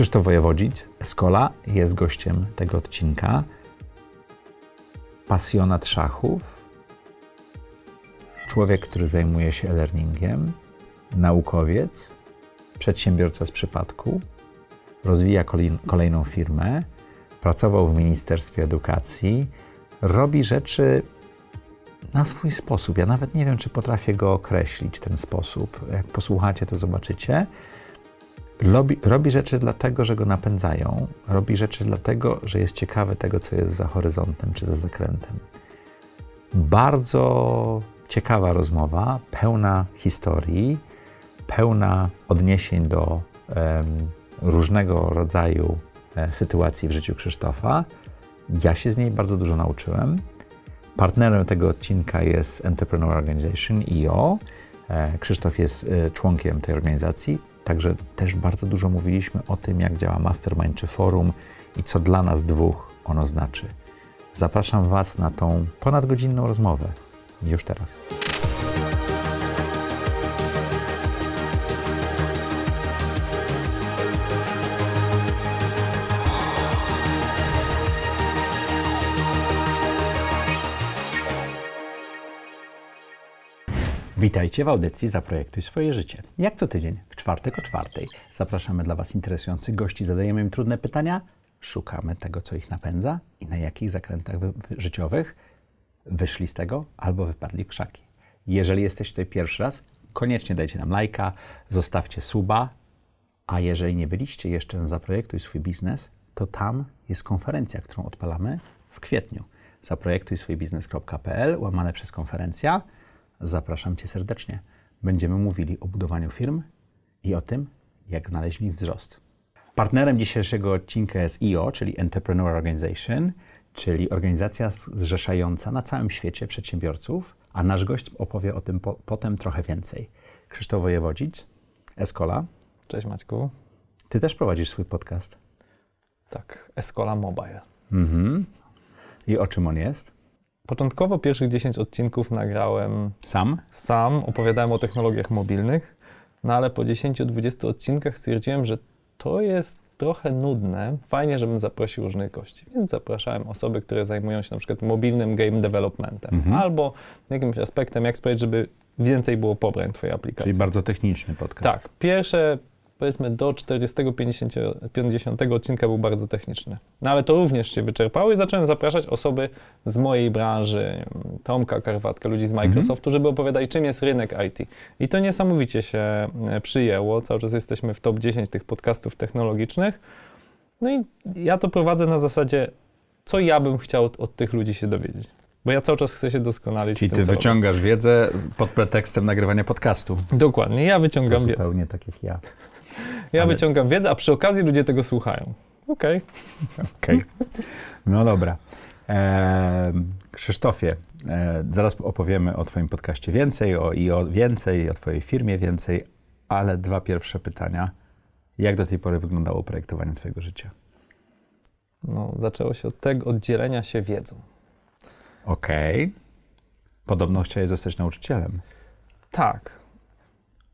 Krzysztof Wojewodzic, Eskola, jest gościem tego odcinka. Pasjonat szachów, człowiek, który zajmuje się e-learningiem, naukowiec, przedsiębiorca z przypadku, rozwija kolejną firmę, pracował w Ministerstwie Edukacji, robi rzeczy na swój sposób. Ja nawet nie wiem, czy potrafię go określić, ten sposób. Jak posłuchacie, to zobaczycie. Robi, robi rzeczy dlatego, że go napędzają. Robi rzeczy dlatego, że jest ciekawy tego, co jest za horyzontem czy za zakrętem. Bardzo ciekawa rozmowa, pełna historii, pełna odniesień do różnego rodzaju e, sytuacji w życiu Krzysztofa. Ja się z niej bardzo dużo nauczyłem. Partnerem tego odcinka jest Entrepreneur Organization, EO. E, Krzysztof jest e, członkiem tej organizacji, także też bardzo dużo mówiliśmy o tym, jak działa Mastermind czy Forum i co dla nas dwóch ono znaczy. Zapraszam Was na tą ponadgodzinną rozmowę już teraz. Witajcie w audycji Zaprojektuj swoje życie. Jak co tydzień, w czwartek o czwartej, zapraszamy dla Was interesujących gości, zadajemy im trudne pytania, szukamy tego, co ich napędza i na jakich zakrętach życiowych wyszli z tego albo wypadli krzaki. Jeżeli jesteś tutaj pierwszy raz, koniecznie dajcie nam lajka, zostawcie suba, a jeżeli nie byliście jeszcze na Zaprojektuj swój biznes, to tam jest konferencja, którą odpalamy w kwietniu. Zaprojektuj swój biznes.pl, łamane przez konferencja. Zapraszam Cię serdecznie. Będziemy mówili o budowaniu firm i o tym, jak znaleźć w nich wzrost. Partnerem dzisiejszego odcinka jest EO, czyli Entrepreneur Organization, czyli organizacja zrzeszająca na całym świecie przedsiębiorców, a nasz gość opowie o tym po, potem trochę więcej. Krzysztof Wojewodzic, Escola. Cześć Maćku. Ty też prowadzisz swój podcast. Tak, Escola Mobile. Mhm. I o czym on jest? Początkowo pierwszych 10 odcinków nagrałem sam. Sam opowiadałem o technologiach mobilnych, no ale po 10-20 odcinkach stwierdziłem, że to jest trochę nudne. Fajnie, żebym zaprosił różnych gości. Więc zapraszałem osoby, które zajmują się na przykład mobilnym game developmentem mhm. albo jakimś aspektem, jak sprawić, żeby więcej było pobrań Twojej aplikacji. Czyli bardzo techniczny podcast. Tak. Pierwsze powiedzmy do 40-50 odcinka był bardzo techniczny. No ale to również się wyczerpało i zacząłem zapraszać osoby z mojej branży, Tomka Karwatkę, ludzi z Microsoftu, żeby opowiadać, czym jest rynek IT. I to niesamowicie się e, przyjęło. Cały czas jesteśmy w top 10 tych podcastów technologicznych. No i ja to prowadzę na zasadzie, co ja bym chciał od, od tych ludzi się dowiedzieć. Bo ja cały czas chcę się doskonalić. Czyli ty wyciągasz wiedzę pod pretekstem nagrywania podcastu. Dokładnie, ja wyciągam to wiedzę. Zupełnie tak jak ja. Ja Ale... wyciągam wiedzę, a przy okazji ludzie tego słuchają. Okej. Okay. Okej. Okay. No dobra. E, Krzysztofie, e, zaraz opowiemy o Twoim podcaście więcej, o, i o więcej, o Twojej firmie więcej, ale dwa pierwsze pytania. Jak do tej pory wyglądało projektowanie Twojego życia? No, zaczęło się od tego oddzielenia się wiedzą. Okej. Okay. Podobno chciałeś zostać nauczycielem. Tak,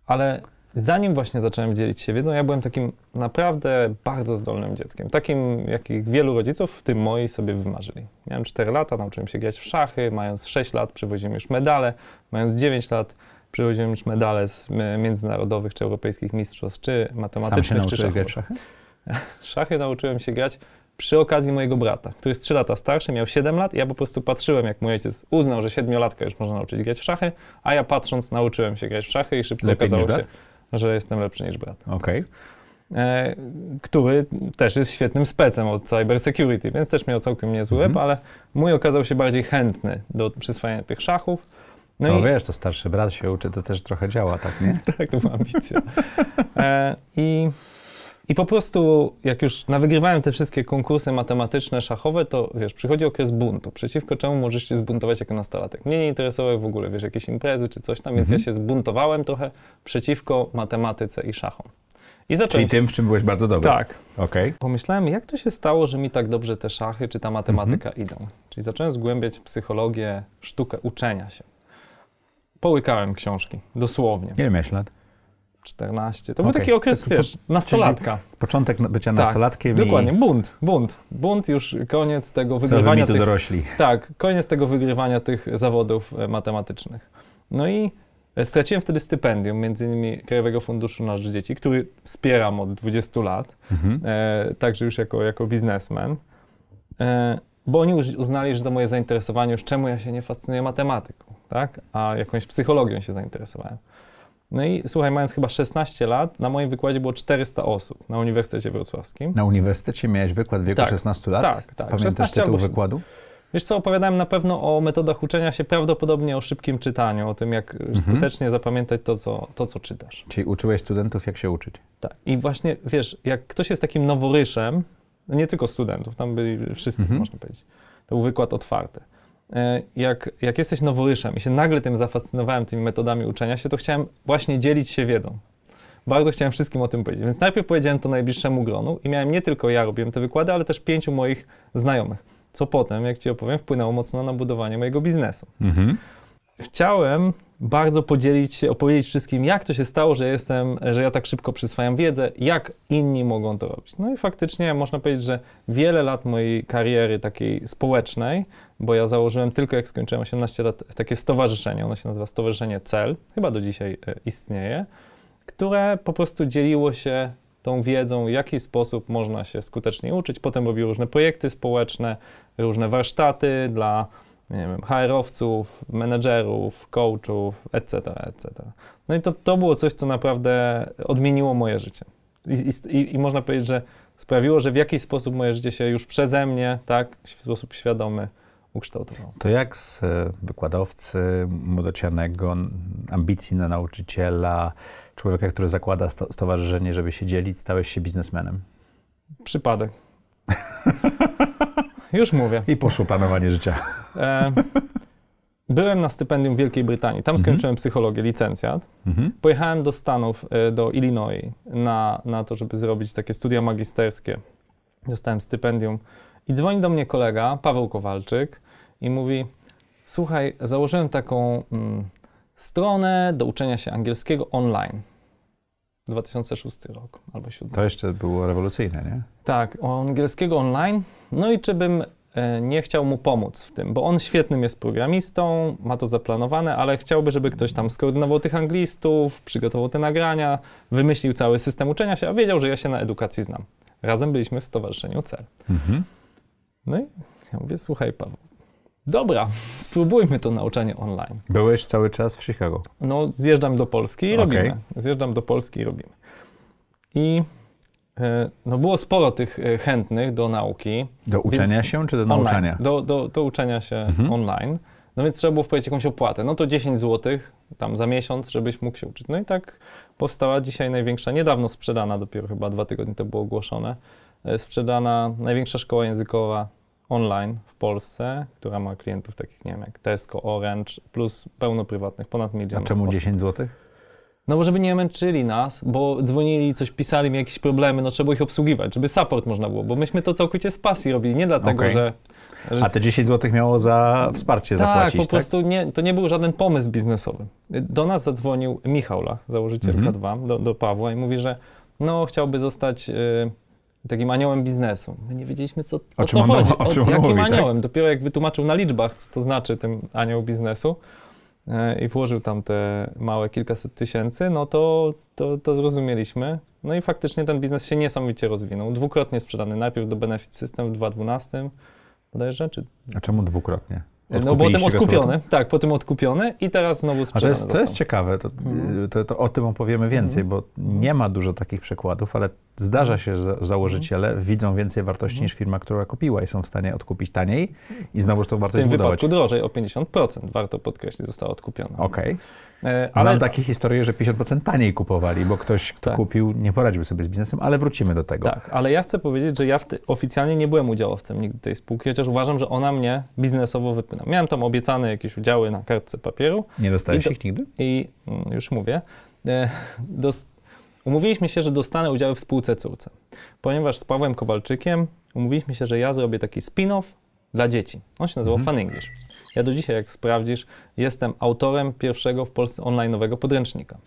ale zanim właśnie zacząłem dzielić się wiedzą, ja byłem takim naprawdę bardzo zdolnym dzieckiem. Takim, jakich wielu rodziców, w tym moi, sobie wymarzyli. Miałem 4 lata, nauczyłem się grać w szachy, mając 6 lat przywoziłem już medale, mając 9 lat przywoziłem już medale z międzynarodowych czy europejskich mistrzostw, czy matematycznych, Sam się czy szachy? szachy nauczyłem się grać przy okazji mojego brata, który jest 3 lata starszy, miał 7 lat ja po prostu patrzyłem, jak mój ojciec uznał, że 7-latka już można nauczyć grać w szachy, a ja patrząc nauczyłem się grać w szachy i szybko Lepiej okazało się że jestem lepszy niż brat. Okej. Okay. E, który też jest świetnym specem od cyber security, więc też miał całkiem niezły mhm. ale mój okazał się bardziej chętny do przyswajania tych szachów. No, no i... wiesz, to starszy brat się uczy, to też trochę działa, tak, nie? tak, to była ambicja. E, I i po prostu, jak już nawygrywałem te wszystkie konkursy matematyczne, szachowe, to wiesz, przychodzi okres buntu. Przeciwko czemu możesz się zbuntować jako nastolatek? Mnie nie interesowały w ogóle, wiesz, jakieś imprezy czy coś tam, więc mhm. ja się zbuntowałem trochę przeciwko matematyce i szachom. I zacząłem... Czyli tym, w czym byłeś bardzo dobry. Tak. Okay. Pomyślałem, jak to się stało, że mi tak dobrze te szachy czy ta matematyka mhm. idą. Czyli zacząłem zgłębiać psychologię, sztukę uczenia się. Połykałem książki, dosłownie. Ile miałeś lat? 14. To był Okej. taki okres, Taki po- wiesz, nastolatka. Początek bycia Tak, nastolatkiem Dokładnie, i bunt, bunt. Bunt już koniec tego wygrywania tych... dorośli. Tak, koniec tego wygrywania tych zawodów e, matematycznych. No i e, straciłem wtedy stypendium, między innymi Krajowego Funduszu na Rzecz Dzieci, który wspieram od 20 lat, Mhm. e, także już jako, jako biznesmen, e, bo oni uz- uznali, że to moje zainteresowanie, już czemu ja się nie fascynuję matematyką, tak, a jakąś psychologią się zainteresowałem. No i słuchaj, mając chyba 16 lat, na moim wykładzie było 400 osób na Uniwersytecie Wrocławskim. Na uniwersytecie miałeś wykład w wieku Tak, 16 lat? tak, tak. Pamiętasz 16 tytuł albo wykładu? Wiesz co, opowiadałem na pewno o metodach uczenia się, prawdopodobnie o szybkim czytaniu, o tym, jak Mhm. skutecznie zapamiętać to co, to, co czytasz. Czyli uczyłeś studentów, jak się uczyć. Tak. I właśnie, wiesz, jak ktoś jest takim noworyszem, no nie tylko studentów, tam byli wszyscy, Mhm. można powiedzieć. To był wykład otwarty. E, Jak, jak jesteś noworyszem i się nagle tym zafascynowałem, tymi metodami uczenia się, to chciałem właśnie dzielić się wiedzą. Bardzo chciałem wszystkim o tym powiedzieć. Więc najpierw powiedziałem to najbliższemu gronu i miałem nie tylko ja robiłem te wykłady, ale też pięciu moich znajomych. Co potem, jak ci opowiem, wpłynęło mocno na budowanie mojego biznesu Mhm. chciałem bardzo podzielić się, opowiedzieć wszystkim, jak to się stało, że jestem, że ja tak szybko przyswajam wiedzę, jak inni mogą to robić. No i faktycznie można powiedzieć, że wiele lat mojej kariery takiej społecznej, bo ja założyłem tylko jak skończyłem 18 lat takie stowarzyszenie, ono się nazywa Stowarzyszenie Cel, chyba do dzisiaj e, istnieje, które po prostu dzieliło się tą wiedzą, w jaki sposób można się skutecznie uczyć. Potem robił różne projekty społeczne, różne warsztaty dla nie wiem, HR-owców, menedżerów, coachów, etc., etc. No i to, to było coś, co naprawdę odmieniło moje życie. I, i, I można powiedzieć, że sprawiło, że w jakiś sposób moje życie się już przeze mnie, tak, w sposób świadomy ukształtowało. To jak z e, wykładowcy, młodocianego, ambicji na nauczyciela, człowieka, który zakłada sto, stowarzyszenie, żeby się dzielić, stałeś się biznesmenem? Przypadek. już mówię. I poszło planowanie życia. E, byłem na stypendium w Wielkiej Brytanii. Tam Mhm. skończyłem psychologię, licencjat. Mhm. Pojechałem do Stanów, e, do Illinois, na, na to, żeby zrobić takie studia magisterskie. Dostałem stypendium. I dzwoni do mnie kolega, Paweł Kowalczyk, i mówi: Słuchaj, założyłem taką mm, stronę do uczenia się angielskiego online. 2006 rok albo 2007. To jeszcze było rewolucyjne, nie? Tak, angielskiego online. No i czy bym e, nie chciał mu pomóc w tym, bo on świetnym jest programistą, ma to zaplanowane, ale chciałby, żeby ktoś tam skoordynował tych anglistów, przygotował te nagrania, wymyślił cały system uczenia się, a wiedział, że ja się na edukacji znam. Razem byliśmy w Stowarzyszeniu CEL. Mhm. No i ja mówię, słuchaj Paweł, dobra, spróbujmy to nauczanie online. Byłeś cały czas w Chicago. No, zjeżdżam do Polski i Okej. robimy. Zjeżdżam do Polski i robimy. I no, było sporo tych e, chętnych do nauki. Do uczenia się czy do online, nauczania? Do, do, do uczenia się Mhm. online. No więc trzeba było wpłacić jakąś opłatę. No to 10 zł tam za miesiąc, żebyś mógł się uczyć. No i tak powstała dzisiaj największa, niedawno sprzedana, dopiero chyba dwa tygodnie to było ogłoszone, e, sprzedana największa szkoła językowa online w Polsce, która ma klientów takich, nie wiem, jak Tesco, Orange, plus pełno prywatnych, ponad milion. A czemu osób. 10 zł? No bo żeby nie męczyli nas, bo dzwonili, coś pisali mi jakieś problemy, no trzeba ich obsługiwać, żeby support można było, bo myśmy to całkowicie z pasji robili, nie dlatego, Okej. że... że A te 10 zł miało za wsparcie tak, zapłacić, po tak? prostu nie, to nie był żaden pomysł biznesowy. Do nas zadzwonił Michał Lach, założyciel Mhm. K2, do, do Pawła i mówi, że no chciałby zostać y, takim aniołem biznesu. My nie wiedzieliśmy, co, o, czym co on- chodzi, o czym on jakim mówi, tak? aniołem. Dopiero jak wytłumaczył na liczbach, co to znaczy ten anioł biznesu i włożył tam te małe kilkaset tysięcy, no to, to, to zrozumieliśmy. No i faktycznie ten biznes się niesamowicie rozwinął. Dwukrotnie sprzedany. Najpierw do Benefit System w 2012 bodajże, czy A czemu dwukrotnie? No bo odkupiony, powrotem? tak, potem odkupiony i teraz znowu A to jest, to jest ciekawe, to, Mhm. to, to o tym opowiemy więcej, bo nie ma dużo takich przykładów, ale zdarza się, że założyciele widzą więcej wartości Mhm. niż firma, która kupiła i są w stanie odkupić taniej i znowuż tą W wartość tym zbudować. wypadku drożej o 50%, warto podkreślić, została odkupiona. Okej. E, Znam ale takie historie, że 50% taniej kupowali, bo ktoś, kto Tak. kupił, nie poradził sobie z biznesem, ale wrócimy do tego. tak, ale ja chcę powiedzieć, że ja oficjalnie nie byłem udziałowcem nigdy tej spółki, chociaż uważam, że ona mnie biznesowo wypyna. Miałem tam obiecane jakieś udziały na kartce papieru Nie dostałeś to- ich nigdy? i mm, już mówię, e, dos, umówiliśmy się, że dostanę udziały w spółce córce, ponieważ z Pawłem Kowalczykiem umówiliśmy się, że ja zrobię taki spin-off dla dzieci. On się nazywał Mhm. English. Ja do dzisiaj, jak sprawdzisz, jestem autorem pierwszego w Polsce online'owego podręcznika.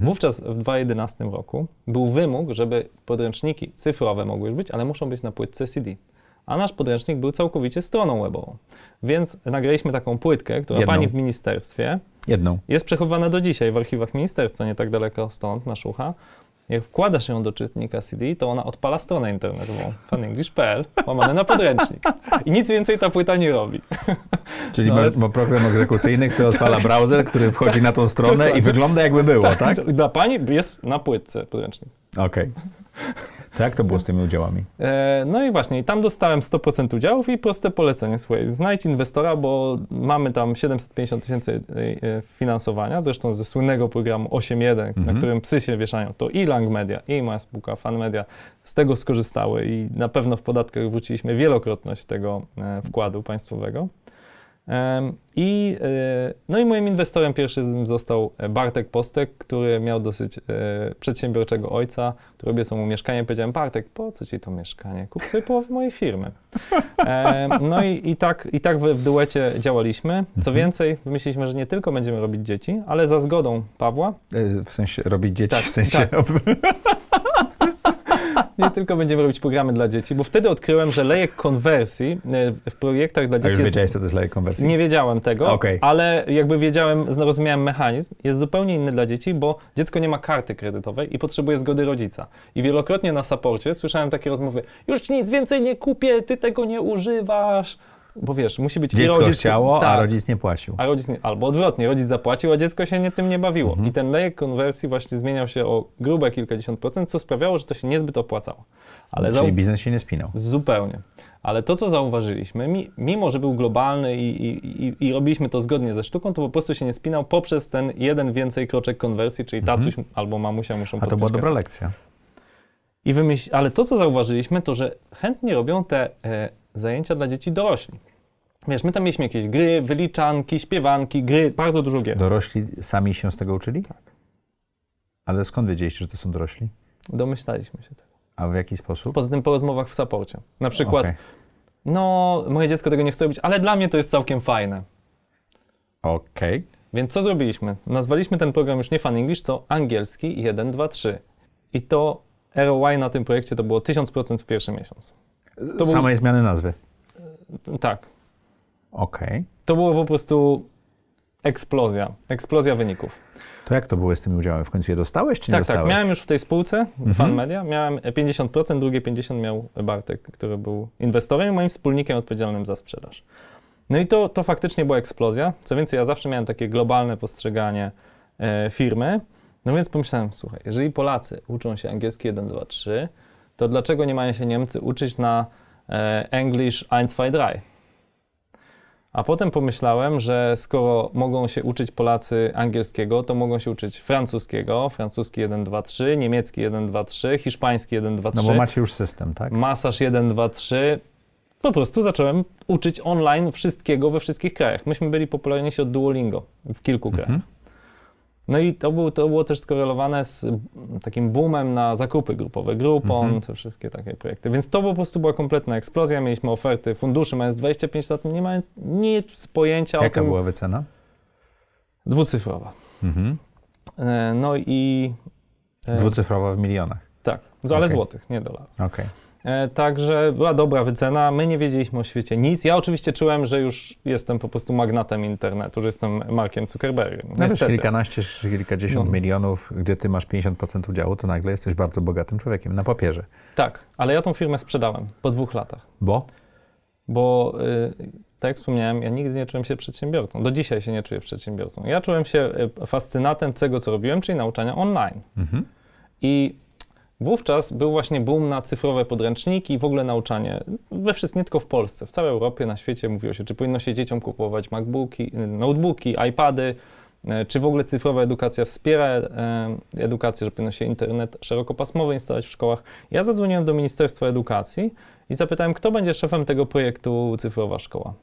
Wówczas w 2011 roku był wymóg, żeby podręczniki cyfrowe mogły już być, ale muszą być na płytce CD. A nasz podręcznik był całkowicie stroną webową. Więc nagraliśmy taką płytkę, która Jedną. pani w ministerstwie Jedną. jest przechowywana do dzisiaj w archiwach ministerstwa, nie tak daleko stąd, na Szucha. Jak wkładasz ją do czytnika CD, to ona odpala stronę internetową fanenglish.pl, łamane na podręcznik. I nic więcej ta płyta nie robi. Czyli No, masz ale- ma program egzekucyjny, który odpala browser, który wchodzi na tą stronę i Dokładnie. wygląda jakby było, tak? Dla pani jest na płytce podręcznik. Okej. To jak to było z tymi udziałami? E, no i właśnie, i tam dostałem 100% udziałów i proste polecenie, słuchaj, znajdź inwestora, bo mamy tam 750 tysięcy e, e, finansowania, zresztą ze słynnego programu 8.1, na Mhm. którym psy się wieszają, to i Lang Media, i Masbuka, Fan Media z tego skorzystały i na pewno w podatkach wróciliśmy wielokrotność tego wkładu państwowego. I, e, no i moim inwestorem pierwszym został Bartek Postek, który miał dosyć e, przedsiębiorczego ojca, który obiecał mu mieszkanie. Powiedziałem, Bartek, po co ci to mieszkanie? Kup sobie połowę mojej firmy. No i, i tak, i tak w, duecie działaliśmy. Co Mhm. więcej, wymyśliliśmy, że nie tylko będziemy robić dzieci, ale za zgodą Pawła, E, W sensie robić dzieci, Tak, w sensie... nie tylko będziemy robić programy dla dzieci, bo wtedy odkryłem, że lejek konwersji e, w projektach dla A dzieci już jest wiedziałeś, co to jest lejek konwersji? Nie wiedziałem tego, Okej. ale jakby wiedziałem, zrozumiałem mechanizm, jest zupełnie inny dla dzieci, bo dziecko nie ma karty kredytowej i potrzebuje zgody rodzica. I wielokrotnie na saporcie słyszałem takie rozmowy, już nic więcej nie kupię, ty tego nie używasz. Bo wiesz, musi być Dziecko rodzic, chciało, a tak, rodzic nie płacił. a rodzic nie, albo odwrotnie, rodzic zapłacił, a dziecko się nie, tym nie bawiło. Mhm. I ten lejek konwersji właśnie zmieniał się o grube kilkadziesiąt procent, co sprawiało, że to się niezbyt opłacało. Ale Czyli zau- biznes się nie spinał. Zupełnie. Ale to, co zauważyliśmy, mi, mimo że był globalny i, i, i, robiliśmy to zgodnie ze sztuką, to po prostu się nie spinał poprzez ten jeden więcej kroczek konwersji, czyli Mhm. tatuś albo mamusia muszą A to była dobra lekcja. I wymyśl... Ale to, co zauważyliśmy, to że chętnie robią te e, zajęcia dla dzieci dorośli. Wiesz, my tam mieliśmy jakieś gry, wyliczanki, śpiewanki, gry, bardzo dużo gier. Dorośli sami się z tego uczyli? Tak. Ale skąd wiedzieliście, że to są dorośli? Domyślaliśmy się tego. A w jaki sposób? Poza tym po rozmowach w saporcie. Na przykład, Okej. no, moje dziecko tego nie chce robić, ale dla mnie to jest całkiem fajne. Okej. Więc co zrobiliśmy? Nazwaliśmy ten program już nie Fun English, co angielski 1, 2, 3. I to ROI na tym projekcie to było 1000% w pierwszy miesiąc. Był- Samej zmiany nazwy. Tak. Okej. To było po prostu eksplozja. Eksplozja wyników. To jak to było z tymi udziałami? W końcu je dostałeś, czy nie tak, dostałeś? tak. Miałem już w tej spółce Mhm. Fan Media, miałem 50%, drugie 50% miał Bartek, który był inwestorem i moim wspólnikiem odpowiedzialnym za sprzedaż. No i to, to faktycznie była eksplozja. Co więcej, ja zawsze miałem takie globalne postrzeganie e, firmy. No więc pomyślałem, słuchaj, jeżeli Polacy uczą się angielski 1, 2, 3, to dlaczego nie mają się Niemcy uczyć na e, English 1, 2, 3? A potem pomyślałem, że skoro mogą się uczyć Polacy angielskiego, to mogą się uczyć francuskiego, francuski 1, 2, 3, niemiecki 1, 2, 3, hiszpański 1, 2, 3, No bo macie już system, tak? masaż 1, 2, 3. Po prostu zacząłem uczyć online wszystkiego we wszystkich krajach. Myśmy byli popularniejsi od Duolingo w kilku Mhm. No i to, był, to było też skorelowane z takim boomem na zakupy grupowe, Groupon, Mhm. te wszystkie takie projekty. Więc to po prostu była kompletna eksplozja. Mieliśmy oferty funduszy, mając 25 lat, nie mając nic pojęcia o Jaka tym. była wycena? Dwucyfrowa. Mhm. E, No i... e, Dwucyfrowa w milionach. Tak, ale Okej. złotych, nie dolarów. Okej. E, Także była dobra wycena. My nie wiedzieliśmy o świecie nic. Ja oczywiście czułem, że już jestem po prostu magnatem internetu, że jestem Markiem Zuckerbergiem. No Niestety. kilkanaście czy kilkadziesiąt No. milionów, gdzie ty masz 50% udziału, to nagle jesteś bardzo bogatym człowiekiem na papierze. Tak, ale ja tą firmę sprzedałem po dwóch latach, Bo? bo y, tak jak wspomniałem, ja nigdy nie czułem się przedsiębiorcą. Do dzisiaj się nie czuję przedsiębiorcą. Ja czułem się y, fascynatem tego, co robiłem, czyli nauczania online. Mhm. I wówczas był właśnie boom na cyfrowe podręczniki i w ogóle nauczanie we wszystkim, nie tylko w Polsce, w całej Europie, na świecie mówiło się, czy powinno się dzieciom kupować MacBooki, notebooki, iPady, e, czy w ogóle cyfrowa edukacja wspiera e, edukację, że powinno się internet szerokopasmowy instalować w szkołach. Ja zadzwoniłem do Ministerstwa Edukacji i zapytałem, kto będzie szefem tego projektu Cyfrowa Szkoła.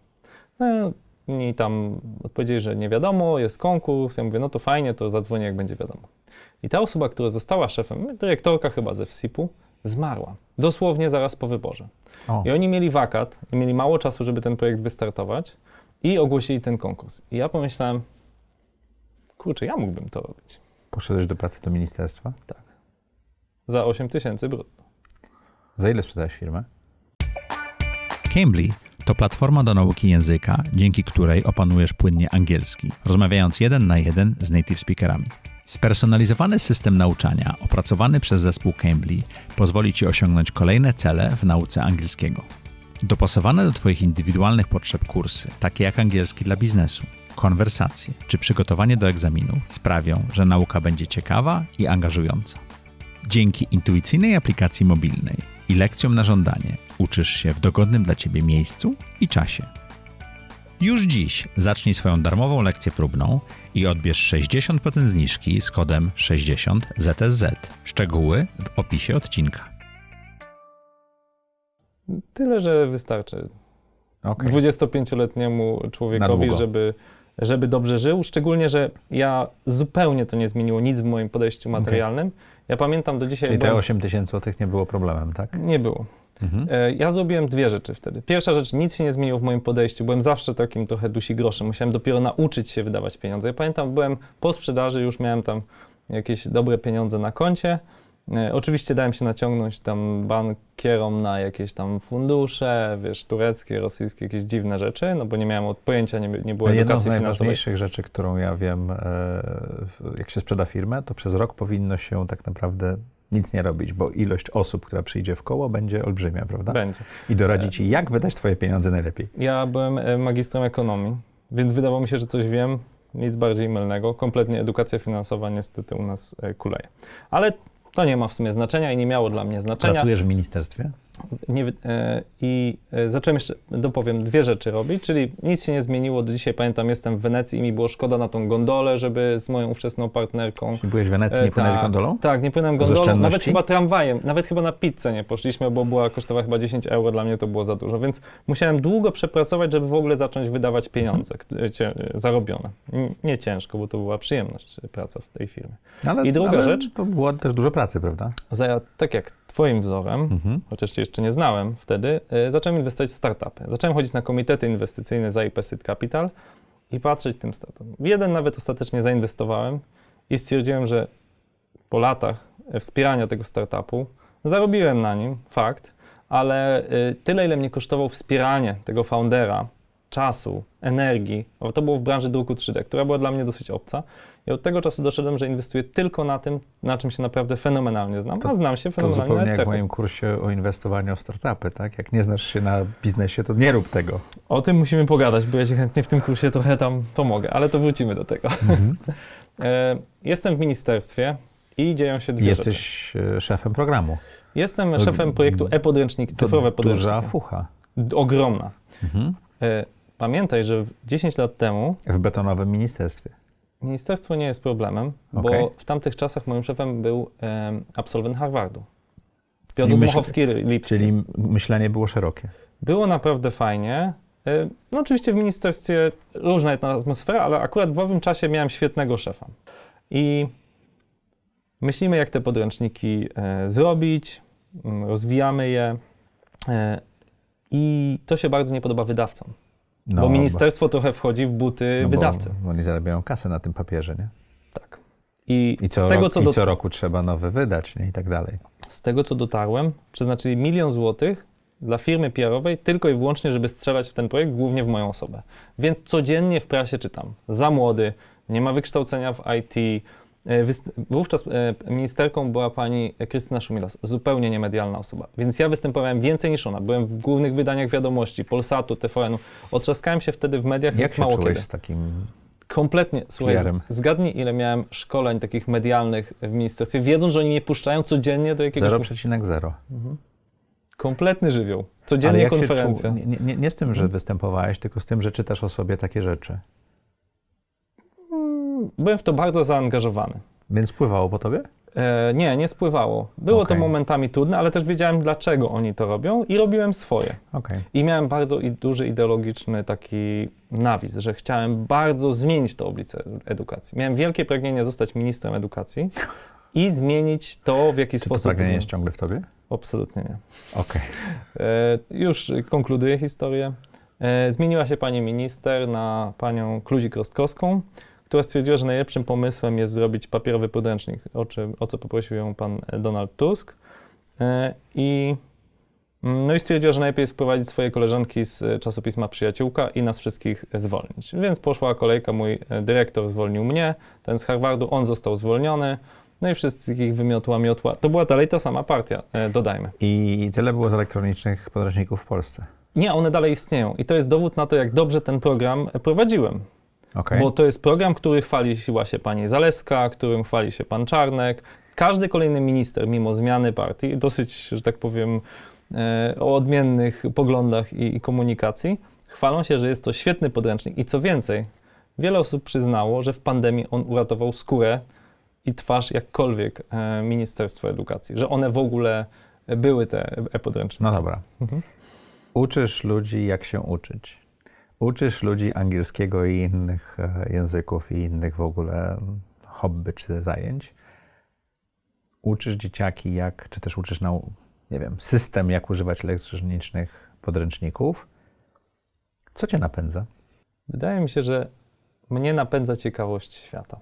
No, i tam odpowiedzieli, że nie wiadomo, jest konkurs. Ja mówię, no to fajnie, to zadzwonię, jak będzie wiadomo. I ta osoba, która została szefem, dyrektorka chyba ze FSIP-u, zmarła. Dosłownie zaraz po wyborze. O. I oni mieli wakat i mieli mało czasu, żeby ten projekt wystartować i ogłosili ten konkurs. I ja pomyślałem, kurczę, ja mógłbym to robić. Poszedłeś do pracy do ministerstwa? Za 8 tysięcy brutto. Za ile sprzedałeś firmę? Cambly to platforma do nauki języka, dzięki której opanujesz płynnie angielski, rozmawiając jeden na jeden z native speakerami. Spersonalizowany system nauczania opracowany przez zespół Cambly pozwoli Ci osiągnąć kolejne cele w nauce angielskiego. Dopasowane do Twoich indywidualnych potrzeb kursy, takie jak angielski dla biznesu, konwersacje czy przygotowanie do egzaminu, sprawią, że nauka będzie ciekawa i angażująca. Dzięki intuicyjnej aplikacji mobilnej i lekcjom na żądanie uczysz się w dogodnym dla Ciebie miejscu i czasie. Już dziś zacznij swoją darmową lekcję próbną i odbierz 60% zniżki z kodem 60ZSZ. Szczegóły w opisie odcinka. Tyle, że wystarczy Okej. 25-letniemu Na człowiekowi, żeby, żeby dobrze żył. Szczególnie, że ja zupełnie to nie zmieniło nic w moim podejściu materialnym. Ja pamiętam do dzisiaj. Czyli te byłem- 8 tysięcy złotych nie było problemem, tak? Nie było. Mhm. E, Ja zrobiłem dwie rzeczy wtedy. Pierwsza rzecz, nic się nie zmieniło w moim podejściu. Byłem zawsze takim trochę dusi groszem. Musiałem dopiero nauczyć się wydawać pieniądze. Ja pamiętam, byłem po sprzedaży, już miałem tam jakieś dobre pieniądze na koncie. E, Oczywiście dałem się naciągnąć tam bankierom na jakieś tam fundusze, wiesz, tureckie, rosyjskie, jakieś dziwne rzeczy, no bo nie miałem od pojęcia, nie, nie było No z edukacji finansowej. najważniejszych rzeczy, którą ja wiem, e, jak się sprzeda firmę, to przez rok powinno się tak naprawdę nic nie robić, bo ilość osób, która przyjdzie w koło, będzie olbrzymia, prawda? Będzie. I doradzi ci, jak wydać twoje pieniądze najlepiej. Ja byłem e, magistrem ekonomii, więc wydawało mi się, że coś wiem, nic bardziej mylnego. Kompletnie edukacja finansowa niestety u nas e, kuleje. Ale to nie ma w sumie znaczenia i nie miało dla mnie znaczenia. Pracujesz w ministerstwie? Nie, e, I e, zacząłem jeszcze, dopowiem, dwie rzeczy robić, czyli nic się nie zmieniło. Do dzisiaj pamiętam, jestem w Wenecji i mi było szkoda na tą gondolę, żeby z moją ówczesną partnerką Jeśli byłeś w Wenecji, nie E, płynąłeś tak, gondolą? Tak, nie płynąłem gondolą, nawet chyba tramwajem, nawet chyba na pizzę nie poszliśmy, bo była kosztowała chyba 10 euro, dla mnie to było za dużo, więc musiałem długo przepracować, żeby w ogóle zacząć wydawać pieniądze Mhm. zarobione. Nie ciężko, bo to była przyjemność praca w tej firmie. Ale, I druga rzecz? To było też dużo pracy, prawda? Za, tak jak twoim wzorem, Mhm. chociaż cię jeszcze nie znałem wtedy, e, zacząłem inwestować w startupy. Zacząłem chodzić na komitety inwestycyjne za IP Seed Capital i patrzeć tym startupom. W jeden nawet ostatecznie zainwestowałem i stwierdziłem, że po latach wspierania tego startupu zarobiłem na nim, fakt, ale e, tyle, ile mnie kosztowało wspieranie tego foundera, czasu, energii, bo to było w branży druku 3D, która była dla mnie dosyć obca. I od tego czasu doszedłem, że inwestuję tylko na tym, na czym się naprawdę fenomenalnie znam, To- a znam się To fenomenalnie zupełnie na jak w moim kursie o inwestowaniu w startupy, tak? Jak nie znasz się na biznesie, to nie rób tego. O tym musimy pogadać, bo ja ci chętnie w tym kursie trochę tam pomogę, ale to wrócimy do tego. E, Jestem w ministerstwie i dzieją się dwie rzeczy. Jesteś szefem programu. Jestem szefem projektu e-podręczniki, cyfrowe to podręczniki. duża fucha. Ogromna. Mhm. E, Pamiętaj, że w- 10 lat temu W betonowym ministerstwie. Ministerstwo nie jest problemem, Okej. bo w tamtych czasach moim szefem był em, absolwent Harvardu. Piotr Czyli Dmuchowski-Lipski. Czyli myślenie było szerokie. Było naprawdę fajnie. E, No oczywiście w ministerstwie różna jest atmosfera, ale akurat w owym czasie miałem świetnego szefa. I myślimy, jak te podręczniki e, zrobić, mm, rozwijamy je. E, I to się bardzo nie podoba wydawcom, No, bo ministerstwo trochę wchodzi w buty no bo- wydawcy. Bo oni zarabiają kasę na tym papierze, nie? Tak. I, I co, z, tego, rok, co i do, co roku trzeba nowy wydać, nie? I tak dalej. z tego, co dotarłem, przeznaczyli milion złotych dla firmy PR-owej tylko i wyłącznie, żeby strzelać w ten projekt, głównie w moją osobę. Więc codziennie w prasie czytam, za młody, nie ma wykształcenia w IT. E, Wówczas e, ministerką była pani Krystyna Szumilas, zupełnie niemedialna osoba. Więc ja występowałem więcej niż ona. Byłem w głównych wydaniach wiadomości, Polsatu, TVN-u. Otrzaskałem się wtedy w mediach Jak jak mało kiedy. z takim... Kompletnie. Słuchaj, PR-em? zgadnij, ile miałem szkoleń takich medialnych w ministerstwie, wiedząc, że oni mnie puszczają codziennie do jakiegoś... 0,0. Kompletny żywioł. Codziennie konferencja. czuł, nie, nie, nie z tym, że występowałeś, tylko z tym, że czytasz o sobie takie rzeczy. Byłem w to bardzo zaangażowany. Więc pływało po tobie? E, nie, nie spływało. Było Okej. to momentami trudne, ale też wiedziałem, dlaczego oni to robią i robiłem swoje. Okej. I miałem bardzo i duży ideologiczny taki nawis, że chciałem bardzo zmienić to oblicze edukacji. Miałem wielkie pragnienie zostać ministrem edukacji i zmienić to, w jaki Czy to sposób... pragnienie jest ciągle w tobie? Absolutnie nie. Okej. E, już konkluduję historię. E, zmieniła się pani minister na panią Kludzik-Rostkowską, która stwierdziła, że najlepszym pomysłem jest zrobić papierowy podręcznik, o, czym, o co poprosił ją pan Donald Tusk. E, I, mm, no i stwierdziła, że najlepiej jest wprowadzić swoje koleżanki z czasopisma Przyjaciółka i nas wszystkich zwolnić. Więc poszła kolejka, mój e, dyrektor zwolnił mnie, ten z Harvardu, on został zwolniony. No i wszystkich wymiotła miotła. To była dalej ta sama partia, e, dodajmy. I tyle było z elektronicznych podręczników w Polsce. Nie, one dalej istnieją. I to jest dowód na to, jak dobrze ten program prowadziłem. Okay. Bo to jest program, który chwaliła się pani Zaleska, którym chwali się pan Czarnek. Każdy kolejny minister, mimo zmiany partii, dosyć, że tak powiem, e, o odmiennych poglądach i, i komunikacji, chwalą się, że jest to świetny podręcznik. I co więcej, wiele osób przyznało, że w pandemii on uratował skórę i twarz jakkolwiek e, Ministerstwa Edukacji, że one w ogóle były te e-podręczniki. No dobra. Mhm. Uczysz ludzi, jak się uczyć. Uczysz ludzi angielskiego i innych e, języków i innych w ogóle hobby czy zajęć. Uczysz dzieciaki, jak, czy też uczysz, na, nie wiem, system, jak używać elektronicznych podręczników. Co cię napędza? Wydaje mi się, że mnie napędza ciekawość świata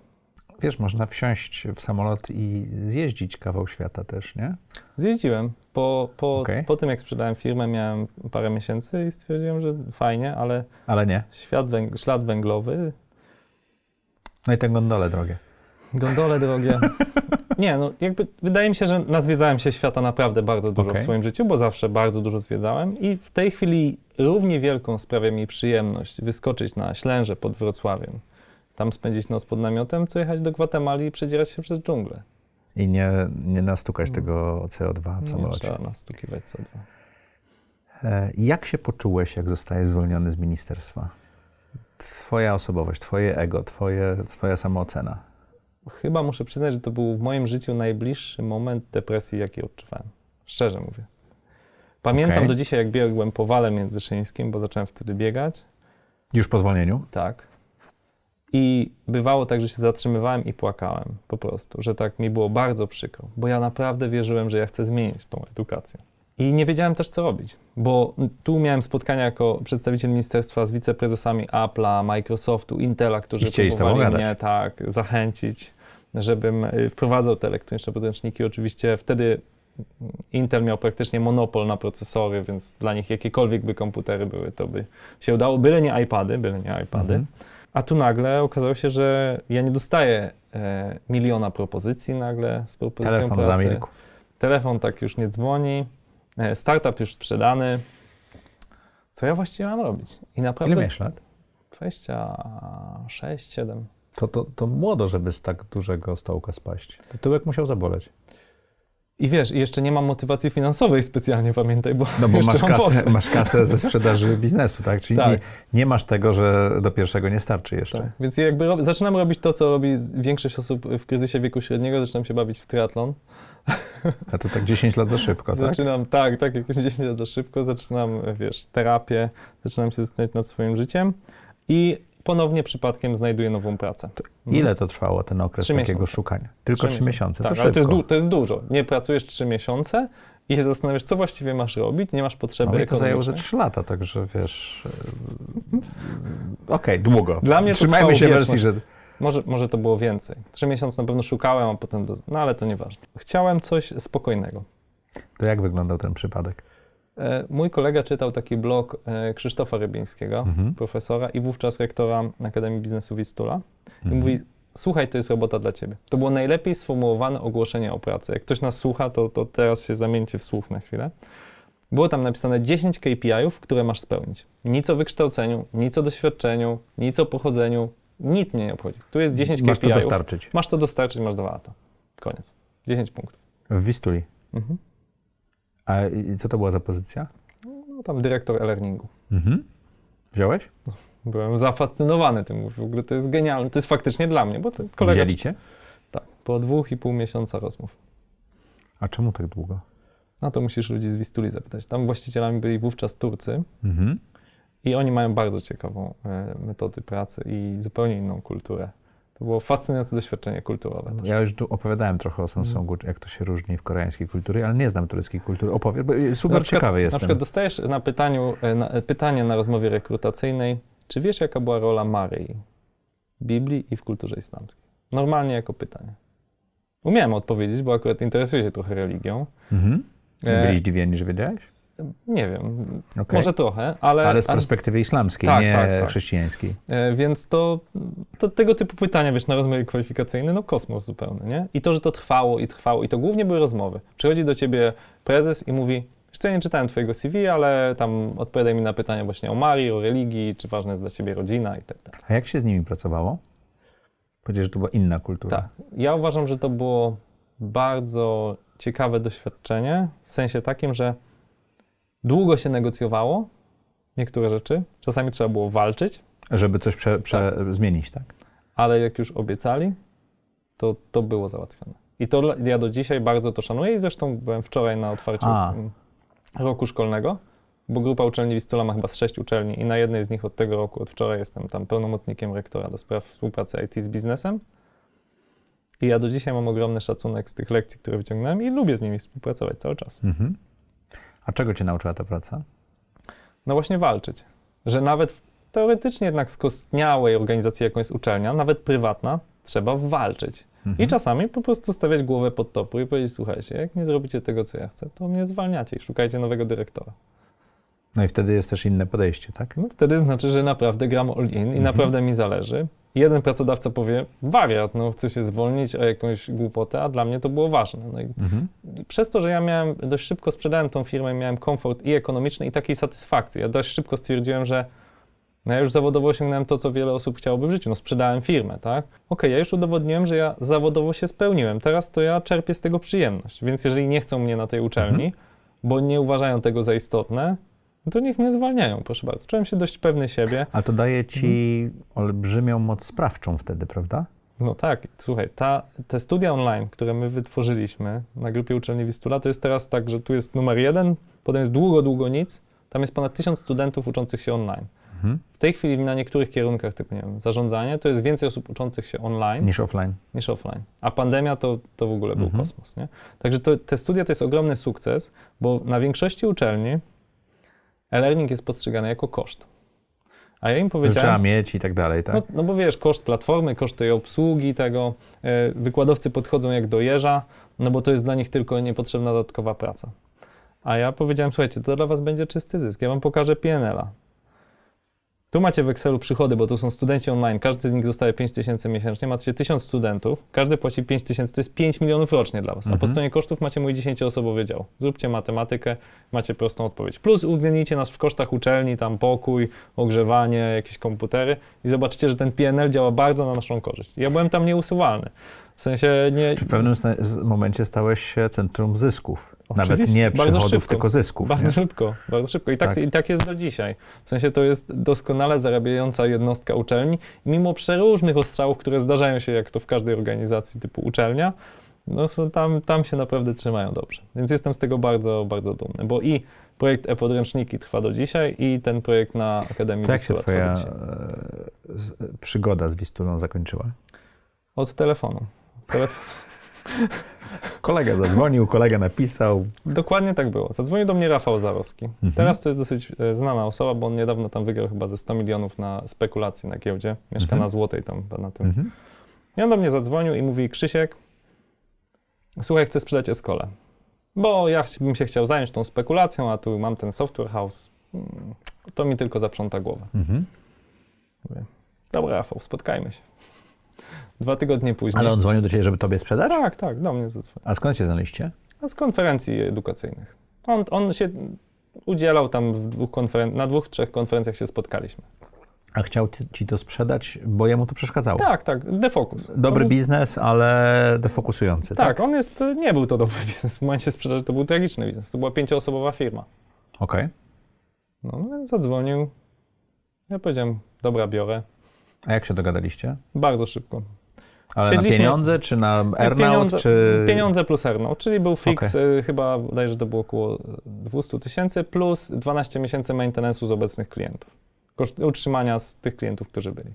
wiesz, można wsiąść w samolot i zjeździć kawał świata też, nie? Zjeździłem. Po, po, okay. po tym, jak sprzedałem firmę, miałem parę miesięcy i stwierdziłem, że fajnie, ale... Ale nie? Świat węg ślad węglowy... No i te gondole drogie. Gondole drogie. Nie, no jakby wydaje mi się, że nazwiedzałem się świata naprawdę bardzo dużo okay. w swoim życiu, bo zawsze bardzo dużo zwiedzałem i w tej chwili równie wielką sprawia mi przyjemność wyskoczyć na Ślęże pod Wrocławiem tam spędzić noc pod namiotem, co jechać do Gwatemali i przedzierać się przez dżunglę. I nie, nie nastukać tego CO2 w samolocie. Nie trzeba nastukiwać CO2. E, jak się poczułeś, jak zostajesz zwolniony z ministerstwa? Twoja osobowość, twoje ego, twoje, twoja samoocena. Chyba muszę przyznać, że to był w moim życiu najbliższy moment depresji, jaki odczuwałem. Szczerze mówię. Pamiętam okay. do dzisiaj, jak biegłem po wale międzyszyńskim, bo zacząłem wtedy biegać. Już po zwolnieniu? Tak. I bywało tak, że się zatrzymywałem i płakałem po prostu, że tak mi było bardzo przykro, bo ja naprawdę wierzyłem, że ja chcę zmienić tą edukację. I nie wiedziałem też, co robić, bo tu miałem spotkania jako przedstawiciel ministerstwa z wiceprezesami Apple'a, Microsoftu, Intela, którzy I próbowali mnie tak zachęcić, żebym y, wprowadzał te elektroniczne podręczniki. Oczywiście wtedy Intel miał praktycznie monopol na procesory, więc dla nich jakiekolwiek by komputery były, to by się udało, byle nie iPady, byle nie iPady. Mhm. A tu nagle okazało się, że ja nie dostaję e, miliona propozycji nagle z propozycją Telefon pracy. zamilkł. Telefon tak już nie dzwoni. E, startup już sprzedany. Co ja właściwie mam robić? I naprawdę... Ile miałeś lat? 26, 7. To, to, to młodo, żeby z tak dużego stołka spaść. To tyłek musiał zaboleć. I wiesz, jeszcze nie mam motywacji finansowej specjalnie, pamiętaj, bo No bo masz kasę, masz kasę ze sprzedaży biznesu, tak? Czyli tak. Nie, nie, masz tego, że do pierwszego nie starczy jeszcze. Tak. Więc jakby rob, zaczynam robić to, co robi większość osób w kryzysie wieku średniego, zaczynam się bawić w triatlon. A to tak 10 lat za szybko, tak? Zaczynam, tak, tak, jakieś 10 lat za szybko, zaczynam, wiesz, terapię, zaczynam się zastanawiać nad swoim życiem i ponownie przypadkiem znajduję nową pracę. To ile to trwało, ten okres takiego miesiące. szukania? Tylko trzy, miesiące, tak, to ale to jest, to jest, dużo. Nie pracujesz trzy miesiące i się zastanawiasz, co właściwie masz robić, nie masz potrzeby no, to zajęło ze trzy lata, także wiesz... Okej, okay, długo. Dla mnie Trzymajmy się wersji, że... Może, może to było więcej. Trzy miesiące na pewno szukałem, a potem... Do... No ale to nieważne. Chciałem coś spokojnego. To jak wyglądał ten przypadek? E, mój kolega czytał taki blog e, Krzysztofa Rybińskiego, mhm. profesora i wówczas rektora Akademii Biznesu Wistula. Mhm. I mówi, słuchaj, to jest robota dla ciebie. To było najlepiej sformułowane ogłoszenie o pracy. Jak ktoś nas słucha, to, to teraz się zamieńcie w słuch na chwilę. Było tam napisane 10 KPI-ów, które masz spełnić. Nic o wykształceniu, nic o doświadczeniu, nic o pochodzeniu, nic mnie nie obchodzi. Tu jest 10 masz KPI-ów. Masz to dostarczyć. Masz to dostarczyć, masz dwa lata. Koniec. 10 punktów. W Wistuli? Mhm. A co to była za pozycja? No, tam dyrektor e-learningu. Mhm. Wziąłeś? Byłem zafascynowany tym. W ogóle to jest genialne. To jest faktycznie dla mnie, bo to kolega... Wzięli cię? Tak, po dwóch i pół miesiąca rozmów. A czemu tak długo? No to musisz ludzi z Wistuli zapytać. Tam właścicielami byli wówczas Turcy mhm. i oni mają bardzo ciekawą e, metody pracy i zupełnie inną kulturę. To było fascynujące doświadczenie kulturowe. Ja już tu opowiadałem trochę o Samsungu, jak to się różni w koreańskiej kulturze, ale nie znam tureckiej kultury. Opowie, bo super przykład, ciekawy jestem. Na przykład dostajesz na, pytaniu, na pytanie na rozmowie rekrutacyjnej, czy wiesz, jaka była rola Maryi Biblii i w kulturze islamskiej. Normalnie jako pytanie. Umiałem odpowiedzieć, bo akurat interesuję się trochę religią. Mhm. E, Byli zdziwieni, że wiedziałeś? Nie wiem, Okej. może trochę, ale... Ale z perspektywy islamskiej, Tak, nie tak, tak. chrześcijańskiej. E, Więc to, to tego typu pytania, wiesz, na rozmowie kwalifikacyjny, no kosmos zupełny, nie? I to, że to trwało i trwało, i to głównie były rozmowy. Przychodzi do ciebie prezes i mówi, wiesz ja nie czytałem twojego CV, ale tam odpowiadaj mi na pytania właśnie o Marii, o religii, czy ważna jest dla ciebie rodzina i tak dalej. A jak się z nimi pracowało? Powiedziałeś, że to była inna kultura. Tak. Ja uważam, że to było bardzo ciekawe doświadczenie, w sensie takim, że długo się negocjowało niektóre rzeczy, czasami trzeba było walczyć, Żeby coś prze, prze, zmienić, tak? ale jak już obiecali, to to było załatwione. I to ja do dzisiaj bardzo to szanuję i zresztą byłem wczoraj na otwarciu A. mm, roku szkolnego, bo grupa uczelni Wistula ma chyba z sześć uczelni i na jednej z nich od tego roku, od wczoraj jestem tam pełnomocnikiem rektora do spraw współpracy IT z biznesem. I ja do dzisiaj mam ogromny szacunek z tych lekcji, które wyciągnąłem i lubię z nimi współpracować cały czas. Mhm. A czego cię nauczyła ta praca? No właśnie walczyć. Że nawet w teoretycznie jednak skostniałej organizacji, jaką jest uczelnia, nawet prywatna, trzeba walczyć. Mhm. I czasami po prostu stawiać głowę pod topu i powiedzieć, słuchajcie, jak nie zrobicie tego, co ja chcę, to mnie zwalniacie i szukajcie nowego dyrektora. No i wtedy jest też inne podejście, tak? No wtedy znaczy, że naprawdę gram all in i Mhm. naprawdę mi zależy. Jeden pracodawca powie, wariat, no chce się zwolnić o jakąś głupotę, a dla mnie to było ważne. No i Mhm. przez to, że ja miałem, dość szybko sprzedałem tą firmę, miałem komfort i ekonomiczny i takiej satysfakcji. Ja dość szybko stwierdziłem, że no ja już zawodowo osiągnąłem to, co wiele osób chciałoby w życiu. No sprzedałem firmę, tak? Okej, ja już udowodniłem, że ja zawodowo się spełniłem. Teraz to ja czerpię z tego przyjemność. Więc jeżeli nie chcą mnie na tej uczelni, bo nie uważają tego za istotne, no to niech mnie zwalniają, proszę bardzo. Czułem się dość pewny siebie. A to daje ci Mhm. olbrzymią moc sprawczą wtedy, prawda? No tak, słuchaj, ta, te studia online, które my wytworzyliśmy na grupie uczelni Wistula, to jest teraz tak, że tu jest numer jeden, potem jest długo, długo nic. Tam jest ponad tysiąc studentów uczących się online. Mhm. W tej chwili na niektórych kierunkach, typu nie wiem, zarządzanie, to jest więcej osób uczących się online Niż offline. niż offline. A pandemia to, to w ogóle był Mhm. kosmos, nie? Także to, te studia to jest ogromny sukces, bo na większości uczelni e-learning jest postrzegany jako koszt. A ja im Że powiedziałem... trzeba mieć i tak dalej, tak? No, no bo wiesz, koszt platformy, koszt tej obsługi tego, e, wykładowcy podchodzą jak do jeża, no bo to jest dla nich tylko niepotrzebna dodatkowa praca. A ja powiedziałem, słuchajcie, to dla was będzie czysty zysk, ja wam pokażę PNL-a. Tu macie w Excelu przychody, bo to są studenci online, każdy z nich dostaje 5 tysięcy miesięcznie, macie 1000 studentów, każdy płaci 5 tysięcy, to jest 5 milionów rocznie dla was, a po Mhm. stronie kosztów macie mój 10-osobowy dział. Zróbcie matematykę, macie prostą odpowiedź. Plus uwzględnijcie nas w kosztach uczelni, tam pokój, ogrzewanie, jakieś komputery i zobaczycie, że ten PNL działa bardzo na naszą korzyść. Ja byłem tam nieusuwalny. W sensie nie... Czy w pewnym momencie stałeś się centrum zysków? Nawet Oczywiście, nie bardzo przychodów, szybko. tylko zysków. Bardzo nie? szybko, bardzo szybko. I tak, Tak. I tak jest do dzisiaj. W sensie to jest doskonale zarabiająca jednostka uczelni. I mimo przeróżnych ostrzałów, które zdarzają się, jak to w każdej organizacji typu uczelnia, no tam, tam się naprawdę trzymają dobrze. Więc jestem z tego bardzo, bardzo dumny, bo i projekt e-podręczniki trwa do dzisiaj i ten projekt na Akademii się Wistula trwa twoja do dzisiaj. e, przygoda z Wistulą zakończyła? Od telefonu. Kolega zadzwonił, kolega napisał. Dokładnie tak było. Zadzwonił do mnie Rafał Zarowski. Mhm. Teraz to jest dosyć e, znana osoba, bo on niedawno tam wygrał chyba ze 100 milionów na spekulacji na giełdzie. Mieszka Mhm. na Złotej tam na tym. Mhm. I on do mnie zadzwonił i mówi, Krzysiek, słuchaj, chcę sprzedać Eskolę, bo ja bym się chciał zająć tą spekulacją, a tu mam ten software house, Mm, to mi tylko zaprząta głowę. Mhm. Dobra, Rafał, spotkajmy się. Dwa tygodnie później. Ale on dzwonił do ciebie, żeby tobie sprzedać? Tak, tak, do mnie zadzwonił. A skąd się znaleźliście? A z konferencji edukacyjnych. On, on się udzielał tam w dwóch konferen- na dwóch, trzech konferencjach się spotkaliśmy. A chciał ci to sprzedać, bo jemu to przeszkadzało. Tak, tak, defocus. Dobry biznes, ale defokusujący. Tak. Tak, on jest, nie był to dobry biznes. W momencie sprzedaży to był tragiczny biznes. To była pięcioosobowa firma. Okej. No, no więc zadzwonił. Ja powiedziałem, dobra, biorę. A jak się dogadaliście? Bardzo szybko. Ale Siedliśmy- na pieniądze, czy na earnout, pieniądze, czy... pieniądze plus earnout, czyli był fix, y, chyba bodajże to było około 200 tysięcy, plus 12 miesięcy maintenance'u z obecnych klientów. Koszt utrzymania z tych klientów, którzy byli.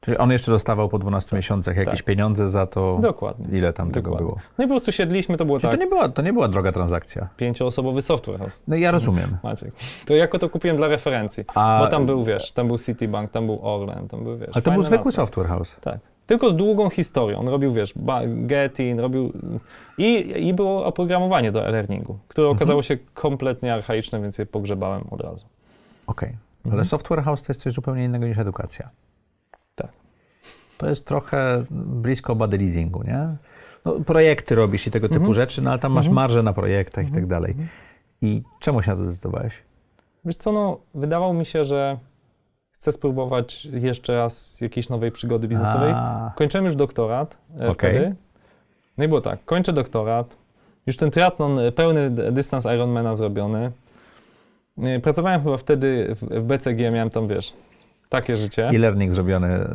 Czyli on jeszcze dostawał po 12 miesiącach jakieś Tak. pieniądze za to, Dokładnie. ile tam tego Dokładnie. było. No i po prostu siedliśmy, to było Czyli tak, to, nie była, to nie była droga transakcja. pięcioosobowy software house. No ja rozumiem. Maciek. To jako to kupiłem dla referencji. A, Bo tam był, wiesz, tam był Citibank, tam był Orlen, tam był, wiesz... ale to był zwykły nazwy. software house. Tak. Tylko z długą historią. On robił, wiesz, Getin, robił... I, I było oprogramowanie do e-learningu, które Mhm. okazało się kompletnie archaiczne, więc je pogrzebałem od razu. Okej. Ale Mhm. software house to jest coś zupełnie innego niż edukacja. Tak. To jest trochę blisko body leasingu, nie? No, projekty robisz i tego typu Mhm. rzeczy, no ale tam masz Mhm. marżę na projektach i tak Mhm. dalej. I czemu się na to zdecydowałeś? Wiesz co, no, wydawało mi się, że chcę spróbować jeszcze raz jakiejś nowej przygody biznesowej. A, Kończyłem już doktorat e, Okej. wtedy. No i było tak, kończę doktorat, już ten triatlon, e, pełny dystans Ironmana zrobiony. E, Pracowałem chyba wtedy w BCG, miałem tam, wiesz, takie życie. E-learning zrobiony y,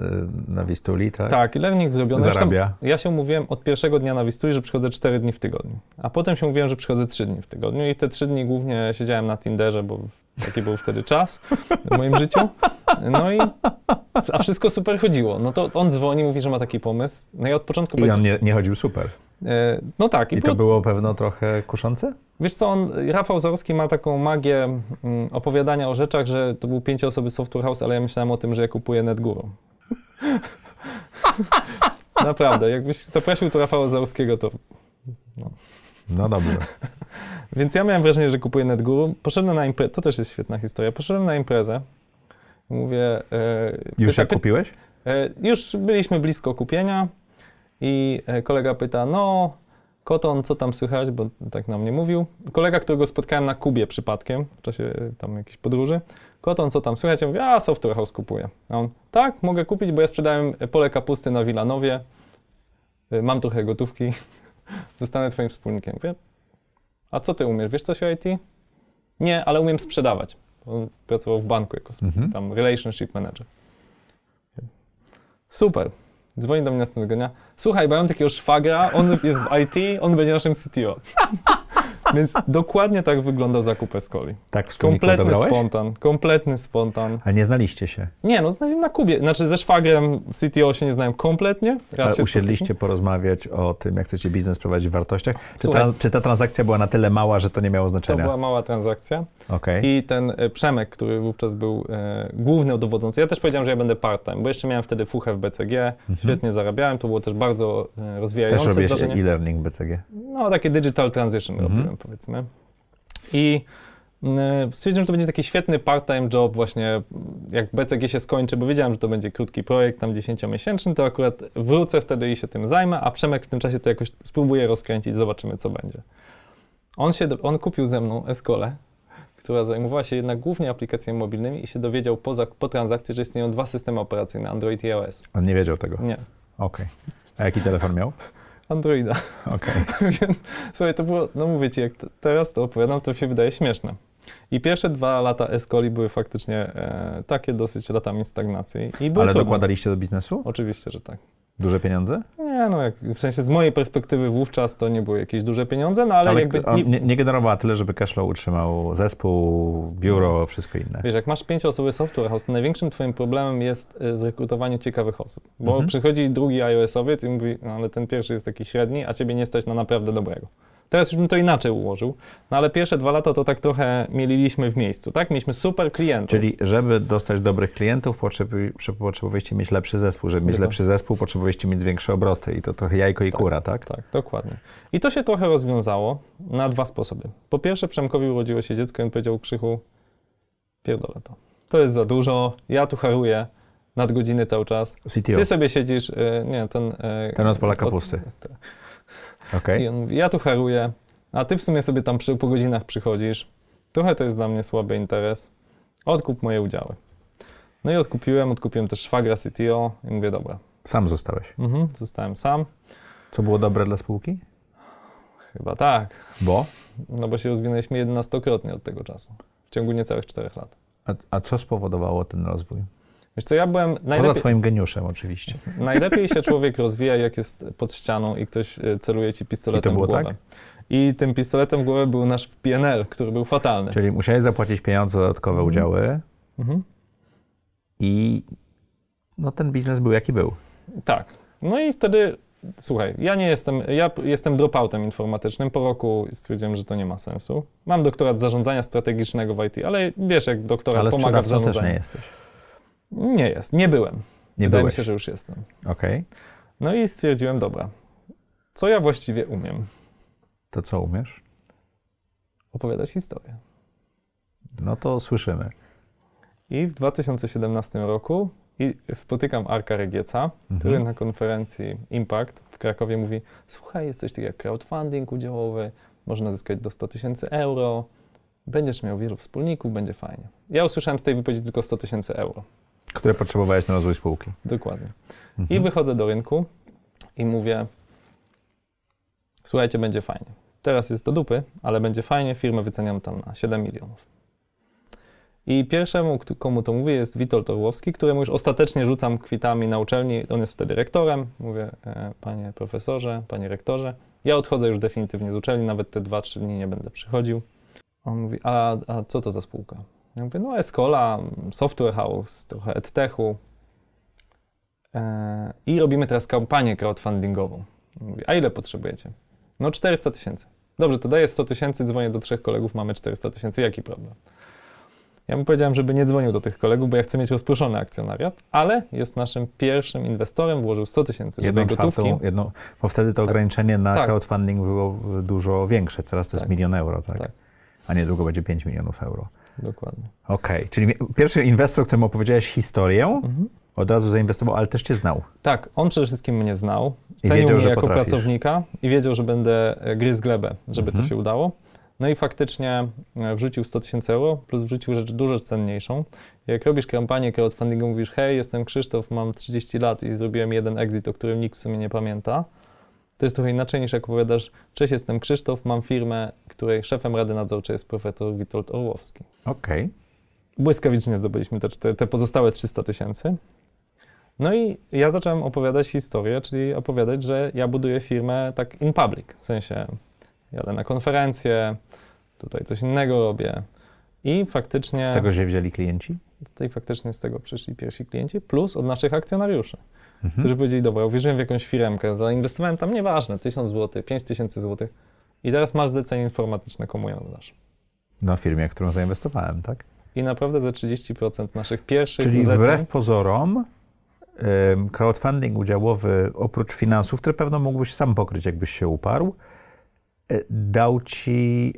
na Wistuli, tak? Tak, i learning zrobiony. Zresztą Zarabia. Ja się umówiłem od pierwszego dnia na Wistuli, że przychodzę 4 dni w tygodniu. A potem się mówiłem, że przychodzę 3 dni w tygodniu i te 3 dni głównie siedziałem na Tinderze, bo taki był wtedy czas w moim życiu. No i a wszystko super chodziło. No to on dzwoni, mówi, że ma taki pomysł. No i od początku I on nie, nie chodził super. E, No tak. I, I po, to było pewno trochę kuszące? Wiesz co, on, Rafał Zorski ma taką magię mm, opowiadania o rzeczach, że to był pięcioosoby software house, ale ja myślałem o tym, że ja kupuję NetGuru. Naprawdę, jakbyś zaprosił tu Rafała Zorskiego, to... No dobrze. Więc ja miałem wrażenie, że kupuję NetGuru. Poszedłem na imprezę, to też jest świetna historia. Poszedłem na imprezę, mówię... E, Już pyta- jak kupiłeś? E, Już byliśmy blisko kupienia i e, kolega pyta, no Koton, co tam słychać, bo tak nam nie mówił. Kolega, którego spotkałem na Kubie przypadkiem, w czasie e, tam jakiejś podróży. Koton, co tam słychać? Ja mówię, a Software House kupuję. A on, tak, mogę kupić, bo ja sprzedałem pole kapusty na Wilanowie, E, mam trochę gotówki, zostanę twoim wspólnikiem. Mówię, a co ty umiesz? Wiesz coś o IT? Nie, ale umiem sprzedawać. On pracował w banku jako Mhm. tam relationship manager. Super. Dzwoni do mnie następnego dnia. Słuchaj, bo ja mam takiego szwagra, on jest w IT, on będzie naszym CTO. Więc dokładnie tak wyglądał zakup Escoli. Tak, Kompletny odebrałeś? spontan, kompletny spontan. Ale nie znaliście się. Nie, no znałem na Kubie. Znaczy ze szwagrem CTO się nie znałem kompletnie. Raz Ale usiedliście porozmawiać o tym, jak chcecie biznes prowadzić w wartościach. Czy, trans- czy ta transakcja była na tyle mała, że to nie miało To znaczenia? była mała transakcja. Okej. I ten e, Przemek, który wówczas był e, główny dowodzący, ja też powiedziałem, że ja będę part-time, bo jeszcze miałem wtedy fuchę w BCG, świetnie zarabiałem, to było też bardzo e, Też rozwijające robiłeś zdarzenie. e-learning BCG. No, takie digital transition Mhm. robiłem, powiedzmy. I mm, stwierdziłem, że to będzie taki świetny part-time job właśnie, jak BCG się skończy, bo wiedziałem, że to będzie krótki projekt, tam 10-miesięczny, to akurat wrócę wtedy i się tym zajmę, a Przemek w tym czasie to jakoś spróbuje rozkręcić, zobaczymy, co będzie. On, się, on kupił ze mną Escole, która zajmowała się jednak głównie aplikacjami mobilnymi i się dowiedział poza, po transakcji, że istnieją dwa systemy operacyjne, Android i iOS. On nie wiedział tego. Nie, Okej. A jaki telefon miał? Androida. Okej. Więc słuchaj, to było, no mówię ci, jak teraz to opowiadam, to się wydaje śmieszne. I pierwsze dwa lata Escoli były faktycznie e, takie dosyć latami stagnacji. I Ale trudne. dokładaliście do biznesu? Oczywiście, że tak. Duże pieniądze? Nie, no jak, w sensie z mojej perspektywy wówczas to nie były jakieś duże pieniądze, no ale, jakby... on Nie, nie, generowała tyle, żeby cashflow utrzymał zespół, biuro, wszystko inne. Wiesz, jak masz pięcioosobowy software house, to największym twoim problemem jest e, zrekrutowanie ciekawych osób. Bo Mhm. przychodzi drugi iOS-owiec i mówi, no ale ten pierwszy jest taki średni, a ciebie nie stać na naprawdę dobrego. Teraz już bym to inaczej ułożył, no ale pierwsze dwa lata to tak trochę mieliliśmy w miejscu, tak? Mieliśmy super klientów. Czyli, żeby dostać dobrych klientów, prze- potrzebowaliście mieć lepszy zespół. Żeby mieć lepszy zespół, potrzebowaliście mieć większe obroty. I to trochę jajko i Tak. kura, tak? Tak, dokładnie. I to się trochę rozwiązało na dwa sposoby. Po pierwsze, Przemkowi urodziło się dziecko i on powiedział Krzychu, pierdolę to. To jest za dużo, ja tu haruję nadgodziny cały czas. CTO. Ty sobie siedzisz, e, nie, ten... e, Ten od pola kapusty. te- Okej. I on mówi, ja tu haruję, a ty w sumie sobie tam przy, po godzinach przychodzisz. Trochę to jest dla mnie słaby interes. Odkup moje udziały. No i odkupiłem, odkupiłem też szwagra CTO i mówię, dobra, Sam zostałeś. mhm, zostałem sam. Co było dobre dla spółki? Chyba tak, Bo? no bo się rozwinęliśmy jedenastokrotnie od tego czasu. W ciągu niecałych czterech lat. A, a co spowodowało ten rozwój? Wiesz co, ja byłem Poza najlepiej, twoim geniuszem oczywiście. najlepiej się człowiek rozwija, jak jest pod ścianą i ktoś e, celuje ci pistoletem I to było w głowę. tak? I tym pistoletem w głowę był nasz PNL, który był fatalny. Czyli musiałeś zapłacić pieniądze za dodatkowe Mhm. udziały Mhm. i no ten biznes był jaki był. Tak. No i wtedy, słuchaj, ja nie jestem, ja jestem dropoutem informatycznym. Po roku stwierdziłem, że to nie ma sensu. Mam doktorat zarządzania strategicznego w IT, ale wiesz, jak doktorat Ale pomaga w sprzedawcą też zarządzaniu. nie jesteś. Nie jest, nie byłem. Nie Wydaje byłeś. mi się, że już jestem. Okej. No i stwierdziłem, dobra, co ja właściwie umiem? To co umiesz? Opowiadać historię. No to słyszymy. I w 2017 roku spotykam Arka Regieca, który Mhm. na konferencji Impact w Krakowie mówi: Słuchaj, jest coś takiego jak crowdfunding udziałowy, można zyskać do 100 tysięcy euro, będziesz miał wielu wspólników, będzie fajnie. Ja usłyszałem z tej wypowiedzi tylko 100 tysięcy euro. Które potrzebowałeś na rozwój spółki. Dokładnie. I Mhm. wychodzę do rynku i mówię: Słuchajcie, będzie fajnie. Teraz jest do dupy, ale będzie fajnie, firmę wyceniam tam na 7 milionów. I pierwszemu, komu to mówię, jest Witold Orłowski, któremu już ostatecznie rzucam kwitami na uczelni. On jest wtedy rektorem. Mówię, e, panie profesorze, panie rektorze, ja odchodzę już definitywnie z uczelni, nawet te 2-3 dni nie będę przychodził. On mówi, a, a co to za spółka? Ja mówię, no Escola, Software House, trochę EdTechu. E, I robimy teraz kampanię crowdfundingową. Mówi, a ile potrzebujecie? No 400 tysięcy. Dobrze, to daję 100 tysięcy, dzwonię do trzech kolegów, mamy 400 tysięcy, jaki problem? Ja mu powiedziałem, żeby nie dzwonił do tych kolegów, bo ja chcę mieć rozproszony akcjonariat, ale jest naszym pierwszym inwestorem, włożył 100 tysięcy Jedną gotówki. czwartą, jedną, bo wtedy to Tak. ograniczenie na Tak. crowdfunding było dużo większe. Teraz to jest Tak. milion euro, tak? Tak. A niedługo będzie 5 milionów euro. Dokładnie. Okej, czyli mi- pierwszy inwestor, któremu opowiedziałeś historię, Mhm. od razu zainwestował, ale też cię znał. Tak, on przede wszystkim mnie znał, I cenił wiedział, mnie że jako potrafisz. pracownika i wiedział, że będę gryzł glebę, żeby Mhm. to się udało. No i faktycznie e, wrzucił 100 tysięcy euro, plus wrzucił rzecz dużo cenniejszą. Jak robisz kampanię crowdfundingu, mówisz, hej, jestem Krzysztof, mam 30 lat i zrobiłem jeden exit, o którym nikt w sumie nie pamięta. To jest trochę inaczej niż jak opowiadasz, cześć, jestem Krzysztof, mam firmę, której szefem rady nadzorczej jest profesor Witold Orłowski. Okej. Błyskawicznie zdobyliśmy te, cztery- te pozostałe 300 tysięcy. No i ja zacząłem opowiadać historię, czyli opowiadać, że ja buduję firmę tak in public, w sensie jadę na konferencje, tutaj coś innego robię i faktycznie, Z tego się wzięli klienci? tutaj faktycznie z tego przyszli pierwsi klienci, plus od naszych akcjonariuszy, Mhm. którzy powiedzieli, dobra, uwierzyłem w jakąś firmkę, zainwestowałem tam, nieważne, 1000 zł, 5000 zł i teraz masz zlecenie informatyczne, komu ją dasz. Na firmie, którą zainwestowałem, tak? I naprawdę ze 30% naszych pierwszych Czyli zleceń... wbrew pozorom crowdfunding udziałowy, oprócz finansów, które pewno mógłbyś sam pokryć, jakbyś się uparł, e, dał ci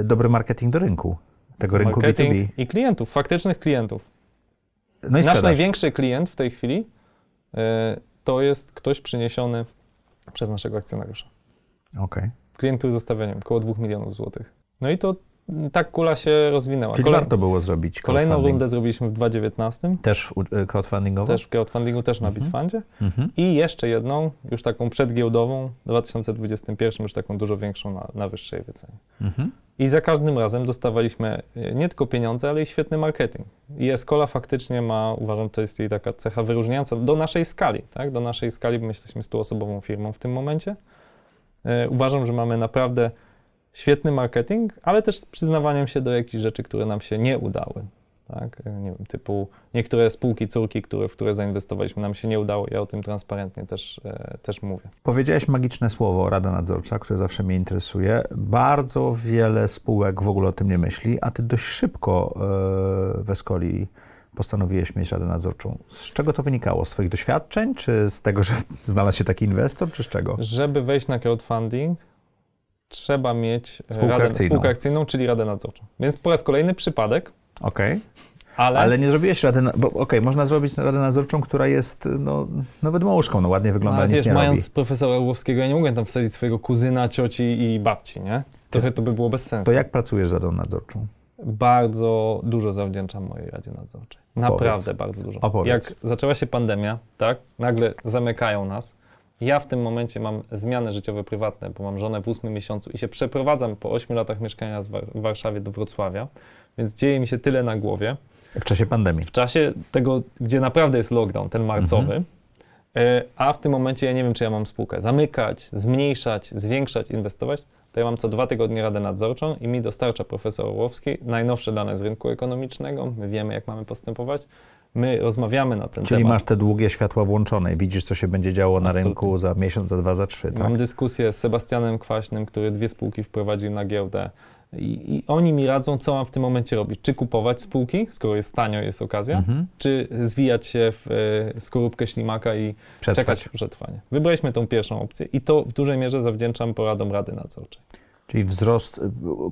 e, dobry marketing do rynku, tego rynku marketing B2B. i klientów, faktycznych klientów. No i Nasz największy klient w tej chwili to jest ktoś przyniesiony przez naszego akcjonariusza. Okej. Klient, który zostawia, nie wiem, około 2 milionów złotych. No i to tak kula się rozwinęła. Czyli Kolej- warto było zrobić kolejną rundę zrobiliśmy w 2019, Też e, crowdfundingowo? też w crowdfundingu, też na Mhm. Bizfundzie. Mhm. I jeszcze jedną, już taką przedgiełdową, w 2021, już taką dużo większą na, na wyższej wycenie. Mhm. I za każdym razem dostawaliśmy e, nie tylko pieniądze, ale i świetny marketing. I Escola faktycznie ma, uważam, to jest jej taka cecha wyróżniająca do naszej skali, tak? Do naszej skali, bo my jesteśmy stuosobową firmą w tym momencie. E, uważam, że mamy naprawdę świetny marketing, ale też z przyznawaniem się do jakichś rzeczy, które nam się nie udały. Tak? Nie wiem, typu niektóre spółki, córki, które, w które zainwestowaliśmy, nam się nie udało. Ja o tym transparentnie też, e, też mówię. Powiedziałeś magiczne słowo, Rada Nadzorcza, które zawsze mnie interesuje. Bardzo wiele spółek w ogóle o tym nie myśli, a ty dość szybko e, w Escoli postanowiłeś mieć Radę Nadzorczą. Z czego to wynikało? Z twoich doświadczeń, czy z tego, że znalazł się taki inwestor, czy z czego? Żeby wejść na crowdfunding, trzeba mieć e, Spółkę radę, akcyjną. spółkę akcyjną, czyli radę nadzorczą. Więc po raz kolejny przypadek, Okej. ale, Ale nie zrobiłeś Rady, bo okej, można zrobić Radę Nadzorczą, która jest no, no wydmuszką, no ładnie no, wygląda, ale nic wiesz, nie mając robi. profesora Orłowskiego, ja nie mogłem tam wsadzić swojego kuzyna, cioci i babci, nie? Trochę to by było bez sensu. To jak pracujesz z Radą Nadzorczą? Bardzo dużo zawdzięczam mojej Radzie Nadzorczej. Naprawdę bardzo dużo. Opowiedz. Jak zaczęła się pandemia, tak, nagle zamykają nas. Ja w tym momencie mam zmiany życiowe prywatne, bo mam żonę w ósmym miesiącu i się przeprowadzam po ośmiu latach mieszkania w Warszawie do Wrocławia, więc dzieje mi się tyle na głowie. W czasie pandemii. W czasie tego, gdzie naprawdę jest lockdown, ten marcowy, e, a w tym momencie ja nie wiem, czy ja mam spółkę zamykać, zmniejszać, zwiększać, inwestować, to ja mam co dwa tygodnie Radę Nadzorczą i mi dostarcza profesor Orłowski najnowsze dane z rynku ekonomicznego, my wiemy, jak mamy postępować, my rozmawiamy na ten Czyli temat. masz te długie światła włączone i widzisz, co się będzie działo na Absolutnie. rynku za miesiąc, za dwa, za trzy, tak? Mam dyskusję z Sebastianem Kwaśnym, który dwie spółki wprowadził na giełdę. I, I oni mi radzą, co mam w tym momencie robić. Czy kupować spółki, skoro jest tanio, jest okazja, Mhm. czy zwijać się w e, skorupkę ślimaka i Przetrwać. czekać przetrwanie. Wybraliśmy tą pierwszą opcję i to w dużej mierze zawdzięczam poradom Rady Nadzorczej. Czyli wzrost, y,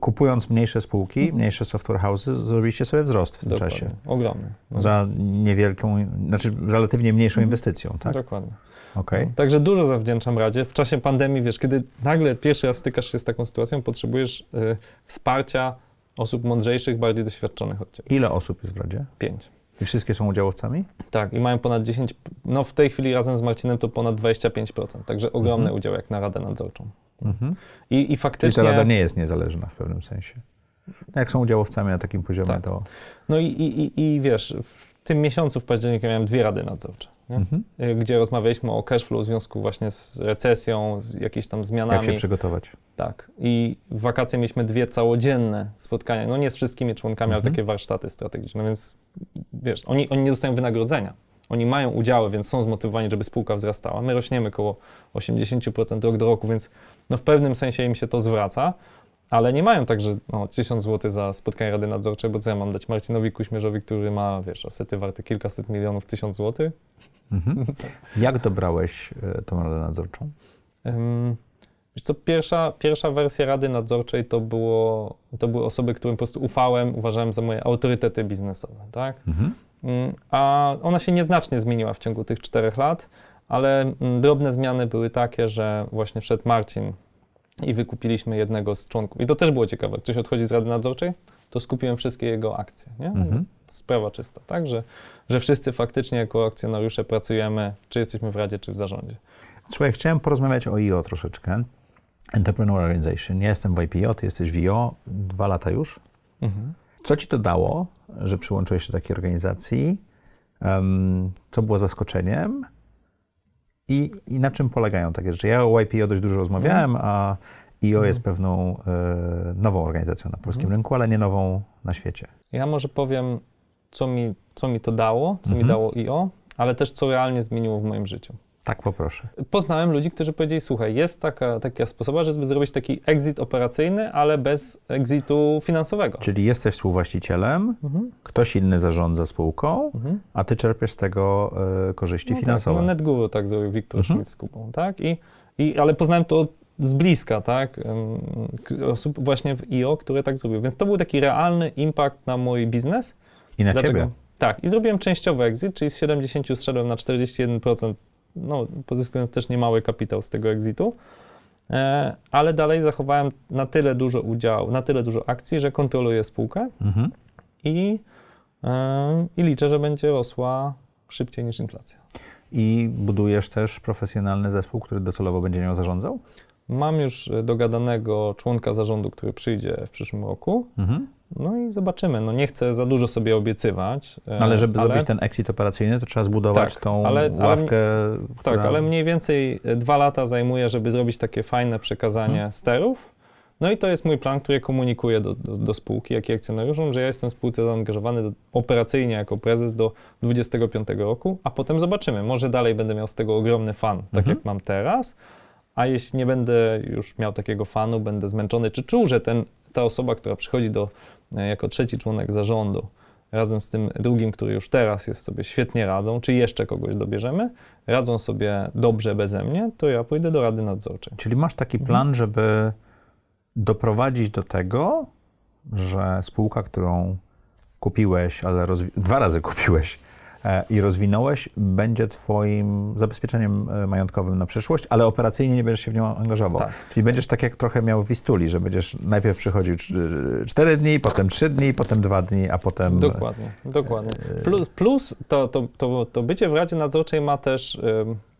kupując mniejsze spółki, Mhm. mniejsze software houses, zrobiliście sobie wzrost w tym Dokładnie. czasie. Ogromny. No, Za niewielką, znaczy relatywnie mniejszą inwestycją, tak? Dokładnie. Okej. No, Także dużo zawdzięczam Radzie. W czasie pandemii, wiesz, kiedy nagle pierwszy raz stykasz się z taką sytuacją, potrzebujesz e, wsparcia osób mądrzejszych, bardziej doświadczonych od ciebie. Ile osób jest w Radzie? Pięć. I wszystkie są udziałowcami? Tak, i mają ponad 10, no w tej chwili razem z Marcinem to ponad 25%, także ogromny Mhm. udział jak na Radę Nadzorczą. Mhm. I, i Czyli faktycznie... ta rada nie jest niezależna w pewnym sensie. No Jak są udziałowcami na takim poziomie, Tak. to... No i, i, i, wiesz, tym miesiącu w październiku miałem dwie Rady Nadzorcze? Mhm. Y, gdzie rozmawialiśmy o cashflow w związku właśnie z recesją, z jakimiś tam zmianami. Jak się przygotować? Tak. I w wakacje mieliśmy dwie całodzienne spotkania. No nie z wszystkimi członkami, ale Mhm. takie warsztaty strategiczne, więc wiesz, oni, oni nie dostają wynagrodzenia. Oni mają udziały, więc są zmotywowani, żeby spółka wzrastała. My rośniemy około 80% rok do roku, więc no w pewnym sensie im się to zwraca, ale nie mają tak, że no, 1000 zł za spotkanie Rady Nadzorczej, bo co ja mam dać Marcinowi Kuśmierzowi, który ma, wiesz, asety warte kilkaset milionów, 1000 zł? Mhm. Jak dobrałeś e, tą radę nadzorczą? Ym, Wiesz co, pierwsza, pierwsza wersja Rady Nadzorczej to, było, to były osoby, którym po prostu ufałem, uważałem za moje autorytety biznesowe, tak? Mhm. Ym, A ona się nieznacznie zmieniła w ciągu tych czterech lat, ale mm, drobne zmiany były takie, że właśnie wszedł Marcin i wykupiliśmy jednego z członków. I to też było ciekawe. Ktoś odchodzi z Rady Nadzorczej, to skupiłem wszystkie jego akcje, nie? Mhm. Sprawa czysta, tak? Że, że wszyscy faktycznie jako akcjonariusze pracujemy, czy jesteśmy w Radzie, czy w zarządzie. Słuchaj, chciałem porozmawiać o IO troszeczkę. Entrepreneur Organization. Ja jestem w IPO, ty jesteś w IO. Dwa lata już. Mhm. Co ci to dało, że przyłączyłeś się do takiej organizacji? Um, co było zaskoczeniem? I, I na czym polegają takie rzeczy? Ja o IPO dość dużo rozmawiałem, a IO jest pewną e, nową organizacją na polskim rynku, ale nie nową na świecie. Ja może powiem, co mi, co mi to dało, co mi Mhm. dało IO, ale też co realnie zmieniło w moim życiu. Tak poproszę. Poznałem ludzi, którzy powiedzieli, słuchaj, jest taka, taka sposoba, żeby zrobić taki exit operacyjny, ale bez exitu finansowego. Czyli jesteś współwłaścicielem, Mhm. ktoś inny zarządza spółką, Mhm. a ty czerpiesz z tego e, korzyści No finansowe. Tak, no NetGuru tak zrobił Wiktor Mhm. Schmidt z Kubą, tak? I, i, ale poznałem to z bliska, tak? Osób właśnie w IO, które tak zrobiły. Więc to był taki realny impact na mój biznes. I na ciebie. Tak, i zrobiłem częściowy exit, czyli z 70 zszedłem na 41%, no, pozyskując też niemały kapitał z tego exitu, e, ale dalej zachowałem na tyle dużo udziału, na tyle dużo akcji, że kontroluję spółkę Mhm. i, e, i liczę, że będzie rosła szybciej niż inflacja. I budujesz też profesjonalny zespół, który docelowo będzie nią zarządzał? Mam już e, dogadanego członka zarządu, który przyjdzie w przyszłym roku. Mhm. No i zobaczymy. No nie chcę za dużo sobie obiecywać. e, Ale żeby zrobić ten exit operacyjny, to trzeba zbudować Tak, tą ale- ale ławkę, która... Tak, ale mniej więcej e, dwa lata zajmuje, żeby zrobić takie fajne przekazanie Mhm. sterów. No i to jest mój plan, który komunikuję do, do, do spółki, jak i akcjonariuszom, że ja jestem w spółce zaangażowany do, operacyjnie jako prezes do 25 roku, a potem zobaczymy. Może dalej będę miał z tego ogromny fan, tak Mhm. jak mam teraz, a jeśli nie będę już miał takiego fanu, będę zmęczony, czy czuł, że ten, ta osoba, która przychodzi do, jako trzeci członek zarządu, razem z tym drugim, który już teraz jest sobie świetnie radzą, czy jeszcze kogoś dobierzemy, radzą sobie dobrze beze mnie, to ja pójdę do Rady Nadzorczej. Czyli masz taki Mhm. plan, żeby doprowadzić do tego, że spółka, którą kupiłeś, ale dwa razy kupiłeś e, i rozwinąłeś, będzie twoim zabezpieczeniem e, majątkowym na przyszłość, ale operacyjnie nie będziesz się w nią angażował. Tak. Czyli będziesz tak jak trochę miał w Wistuli, że będziesz najpierw przychodził 4 dni, potem 3 dni, potem 2 dni, a potem... Dokładnie, dokładnie. e, Plus, plus to, to, to, to bycie w Radzie Nadzorczej ma też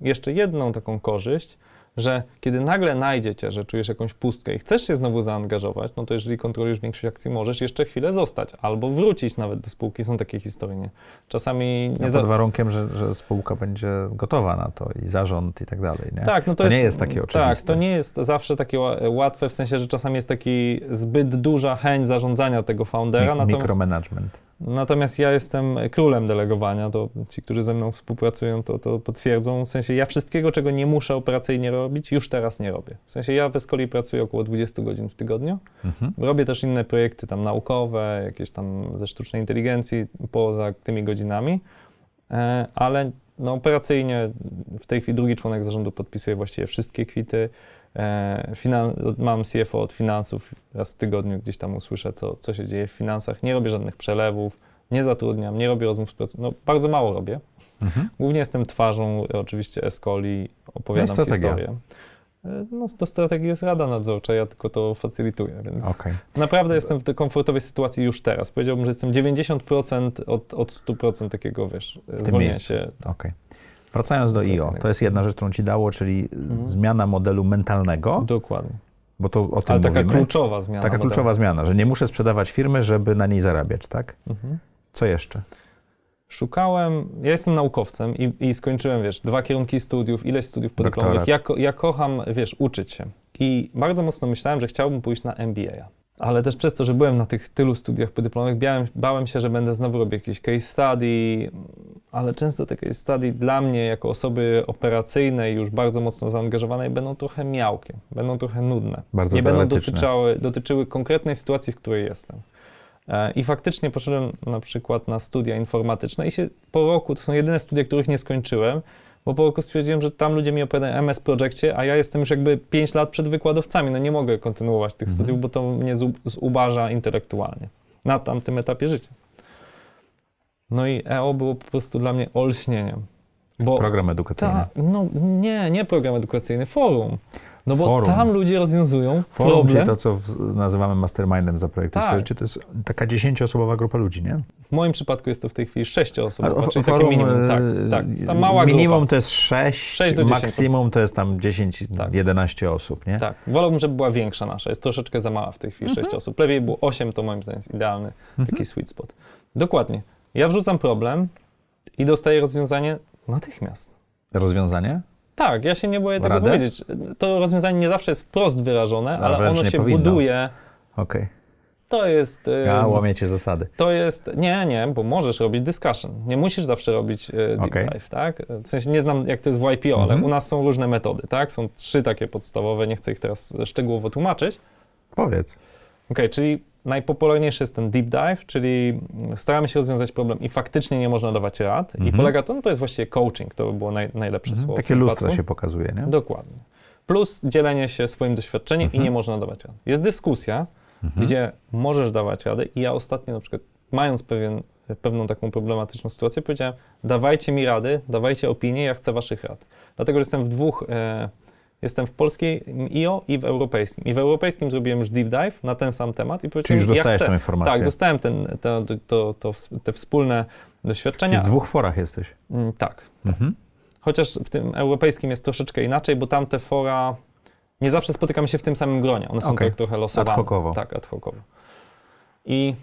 jeszcze jedną taką korzyść, że kiedy nagle najdziecie, że czujesz jakąś pustkę i chcesz się znowu zaangażować, no to jeżeli kontrolujesz większość akcji, możesz jeszcze chwilę zostać albo wrócić nawet do spółki. Są takie historie. Nie? Czasami nie No za... pod warunkiem, że, że spółka będzie gotowa na to i zarząd i tak dalej, nie? Tak, no to, To nie jest takie oczywiste. Tak, to nie jest zawsze takie ła- łatwe, w sensie, że czasami jest taki zbyt duża chęć zarządzania tego foundera. Mi- natomiast- Mikromanagement. Natomiast ja jestem królem delegowania, to ci, którzy ze mną współpracują, to, to potwierdzą. W sensie ja wszystkiego, czego nie muszę operacyjnie robić, już teraz nie robię. W sensie ja w Escoli pracuję około 20 godzin w tygodniu. Mhm. Robię też inne projekty tam naukowe, jakieś tam ze sztucznej inteligencji poza tymi godzinami, e, ale no, operacyjnie w tej chwili drugi członek zarządu podpisuje właściwie wszystkie kwity. E, finan- mam CFO od finansów, raz w tygodniu gdzieś tam usłyszę, co, co się dzieje w finansach. Nie robię żadnych przelewów, nie zatrudniam, nie robię rozmów z pracownikami. No, bardzo mało robię. Mhm. Głównie jestem twarzą oczywiście Escoli, opowiadam strategia. historię. E, No, do strategii jest rada nadzorcza, ja tylko to facylituję, więc Okej. naprawdę jestem w tej komfortowej sytuacji już teraz. Powiedziałbym, że jestem 90% od, od 100% takiego, wiesz, zwolnienia się. Okej. Wracając do IO, to jest jedna rzecz, którą ci dało, czyli zmiana modelu mentalnego, Dokładnie. bo to o tym Ale taka mówimy. kluczowa zmiana. Taka modelu. kluczowa zmiana, że nie muszę sprzedawać firmy, żeby na niej zarabiać, tak? Mhm. Co jeszcze? Szukałem, ja jestem naukowcem i, i skończyłem, wiesz, dwa kierunki studiów, ileś studiów podyplomowych. Ja, ja kocham, wiesz, uczyć się. I bardzo mocno myślałem, że chciałbym pójść na MBA. Ale też przez to, że byłem na tych tylu studiach podyplomowych, bałem, bałem się, że będę znowu robił jakieś case study, ale często te case study dla mnie, jako osoby operacyjnej, już bardzo mocno zaangażowanej, będą trochę miałkie, będą trochę nudne. Bardzo Nie będą dotyczyły, dotyczyły konkretnej sytuacji, w której jestem. E, I faktycznie poszedłem na przykład na studia informatyczne i się po roku, to są jedyne studia, których nie skończyłem, bo po roku stwierdziłem, że tam ludzie mi opowiadają MS Projekcie, a ja jestem już jakby 5 lat przed wykładowcami, no nie mogę kontynuować tych Mhm. studiów, bo to mnie zu- zubaża intelektualnie na tamtym etapie życia. No i EO było po prostu dla mnie olśnieniem. Bo Program edukacyjny. ta, no nie, nie program edukacyjny, forum. No bo Forum. tam ludzie rozwiązują Forum, problem. czyli to, co w, nazywamy mastermindem za projekty Tak. życie, to jest taka dziesięcioosobowa grupa ludzi, nie? W moim przypadku jest to w tej chwili sześcioosobowa, o- czyli forum, takie minimum. Tak, e, tak. Ta mała minimum grupa. to jest 6, Sześć maksimum to jest tam 10, Tak. 11 osób, nie? Tak, wolałbym, żeby była większa nasza. Jest troszeczkę za mała w tej chwili, sześć osób. Lepiej było osiem, to moim zdaniem jest idealny taki sweet spot. Dokładnie. Ja wrzucam problem i dostaję rozwiązanie natychmiast. Rozwiązanie? Tak, ja się nie boję tego Radę? powiedzieć. To rozwiązanie nie zawsze jest wprost wyrażone, No, ale ono się powinno. buduje. Okej. To jest... Ja łamiecie zasady. To jest, nie, nie, bo możesz robić discussion. Nie musisz zawsze robić e, deep Okej. dive, tak? W sensie nie znam, jak to jest w YPO, ale Mhm. u nas są różne metody, tak? Są trzy takie podstawowe, nie chcę ich teraz szczegółowo tłumaczyć. Powiedz. Okej, czyli najpopularniejszy jest ten deep dive, czyli staramy się rozwiązać problem i faktycznie nie można dawać rad. I Mhm. polega to, no to jest właściwie coaching, to by było naj, najlepsze Mhm. słowo. Takie przypadku. się pokazuje, nie? Dokładnie. Plus dzielenie się swoim doświadczeniem Mhm. i nie można dawać rad. Jest dyskusja, Mhm. gdzie możesz dawać radę i ja ostatnio na przykład, mając pewien, pewną taką problematyczną sytuację, powiedziałem, dawajcie mi rady, dawajcie opinie, ja chcę waszych rad. Dlatego, że jestem w dwóch, e, jestem w polskiej IO i w europejskim. I w europejskim zrobiłem już deep dive na ten sam temat i Czyli już ja dostajesz chcę. tę informację. Tak, dostałem ten, to, to, to, te wspólne Czyli doświadczenia. w dwóch forach jesteś. Mm, Tak, Mhm. Chociaż w tym europejskim jest troszeczkę inaczej, bo tam te fora nie zawsze spotykamy się w tym samym gronie. One są Okej. tak trochę losowane. Ad hocowo. Tak, ad hocowo. I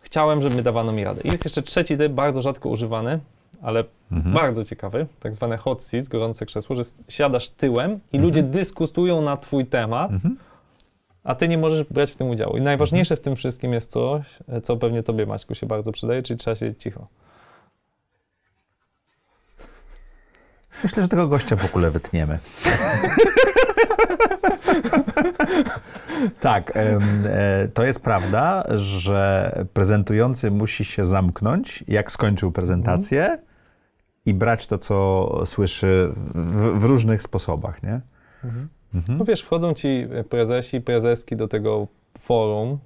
chciałem, żeby dawano mi radę. I jest jeszcze trzeci typ, bardzo rzadko używany, ale Mhm. bardzo ciekawy, tak zwane hot seats, gorące krzesło, że siadasz tyłem i Mhm. ludzie dyskutują na twój temat, Mhm. a ty nie możesz brać w tym udziału. I najważniejsze w tym wszystkim jest coś, co pewnie tobie, Maćku, się bardzo przydaje, czyli trzeba siedzieć cicho. Myślę, że tego gościa w ogóle wytniemy. tak, e, to jest prawda, że prezentujący musi się zamknąć, jak skończył prezentację i brać to, co słyszy w, w różnych sposobach, nie? Mhm. No wiesz, wchodzą ci prezesi, prezeski do tego forum,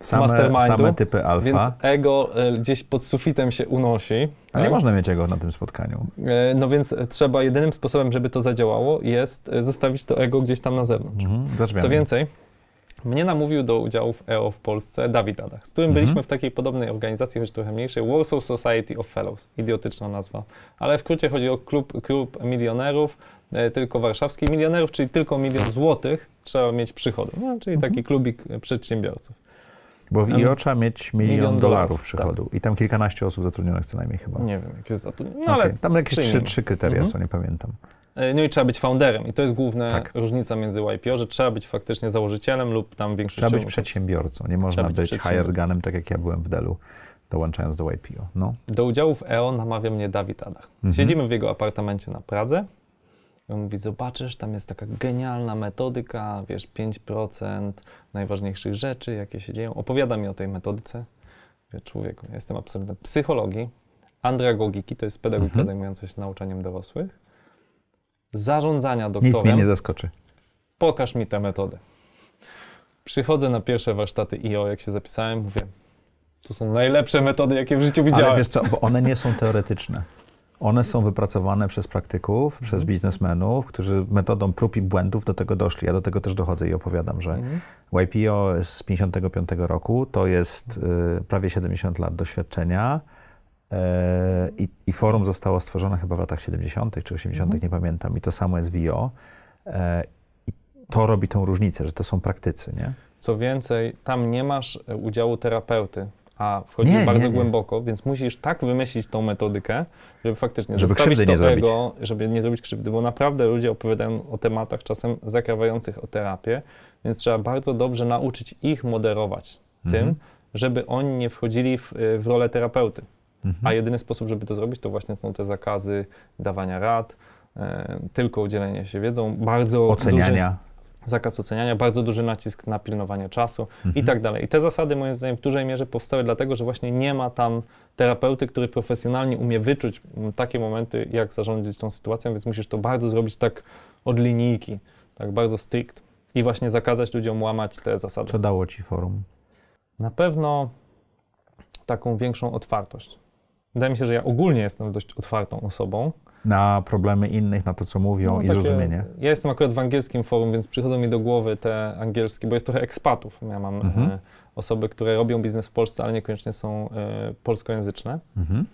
Same, same typy alfa, Więc ego e, gdzieś pod sufitem się unosi. a nie tak? można mieć ego na tym spotkaniu. E, No więc trzeba, jedynym sposobem, żeby to zadziałało, jest e, zostawić to ego gdzieś tam na zewnątrz. Mhm. Co więcej, mnie namówił do udziału w EO w Polsce Dawid Adach, z którym Mhm. byliśmy w takiej podobnej organizacji, choć trochę mniejszej, Warsaw Society of Fellows. Idiotyczna nazwa. Ale w skrócie chodzi o klub, klub milionerów, tylko warszawskich milionerów, czyli tylko milion złotych trzeba mieć przychodu. No, czyli Mhm. taki klubik e, przedsiębiorców. Bo w Em, IO trzeba mieć milion, milion dolarów przychodu i tam kilkanaście osób zatrudnionych co najmniej chyba. Nie wiem, jak jest za to. No Okej, ale Tam jakieś trzy, trzy kryteria Mhm. są, nie pamiętam. E, No i trzeba być founderem. I to jest główna Tak. różnica między YPO, że trzeba być faktycznie założycielem lub tam większością. Trzeba być przedsiębiorcą. Nie można być być, przedsiębiorcą. hired gunem, tak jak ja byłem w Delu, dołączając do YPO. No. Do udziału w EO namawia mnie Dawid Adach. Mhm. Siedzimy w jego apartamencie na Pradze. I on mówi, zobaczysz, tam jest taka genialna metodyka, wiesz, 5% najważniejszych rzeczy, jakie się dzieją. Opowiada mi o tej metodyce. Wie, człowieku, ja jestem absolwentem psychologii, andragogiki, to jest pedagogika Mhm. zajmująca się nauczaniem dorosłych, zarządzania Nic mnie doktorem. nie zaskoczy. pokaż mi tę metodę. Przychodzę na pierwsze warsztaty IO, jak się zapisałem, mówię, to są najlepsze metody, jakie w życiu widziałem. Ale wiesz co, bo one nie są teoretyczne. One są wypracowane przez praktyków, Mhm. przez biznesmenów, którzy metodą prób i błędów do tego doszli. Ja do tego też dochodzę i opowiadam, że Mhm. YPO z 55 roku to jest y, prawie 70 lat doświadczenia y, i, i forum zostało stworzone chyba w latach 70. czy 80., Mhm. nie pamiętam. I to samo jest w IO. Y, I to robi tą różnicę, że to są praktycy, nie? Co więcej, tam nie masz udziału terapeuty, a wchodzisz Nie, bardzo nie, nie. głęboko, więc musisz tak wymyślić tą metodykę, żeby faktycznie Żeby zostawić krzywdy nie zrobić. żeby nie zrobić krzywdy, bo naprawdę ludzie opowiadają o tematach czasem zakrawających o terapię, więc trzeba bardzo dobrze nauczyć ich moderować Mhm. tym, żeby oni nie wchodzili w, w rolę terapeuty. Mhm. A jedyny sposób, żeby to zrobić, to właśnie są te zakazy dawania rad, e, tylko udzielenie się wiedzą, bardzo duży Oceniania. Zakaz oceniania, bardzo duży nacisk na pilnowanie czasu i Mhm. tak dalej. I te zasady moim zdaniem w dużej mierze powstały dlatego, że właśnie nie ma tam terapeuty, który profesjonalnie umie wyczuć m, takie momenty, jak zarządzić tą sytuacją, więc musisz to bardzo zrobić tak od linijki, tak bardzo strict i właśnie zakazać ludziom łamać te zasady. Co dało ci forum? Na pewno taką większą otwartość. Wydaje mi się, że ja ogólnie jestem dość otwartą osobą. Na problemy innych, na to, co mówią No, i takie- zrozumienie. Ja jestem akurat w angielskim forum, więc przychodzą mi do głowy te angielskie, bo jest trochę ekspatów. Ja mam Mhm. e, osoby, które robią biznes w Polsce, ale niekoniecznie są e, polskojęzyczne. Mhm.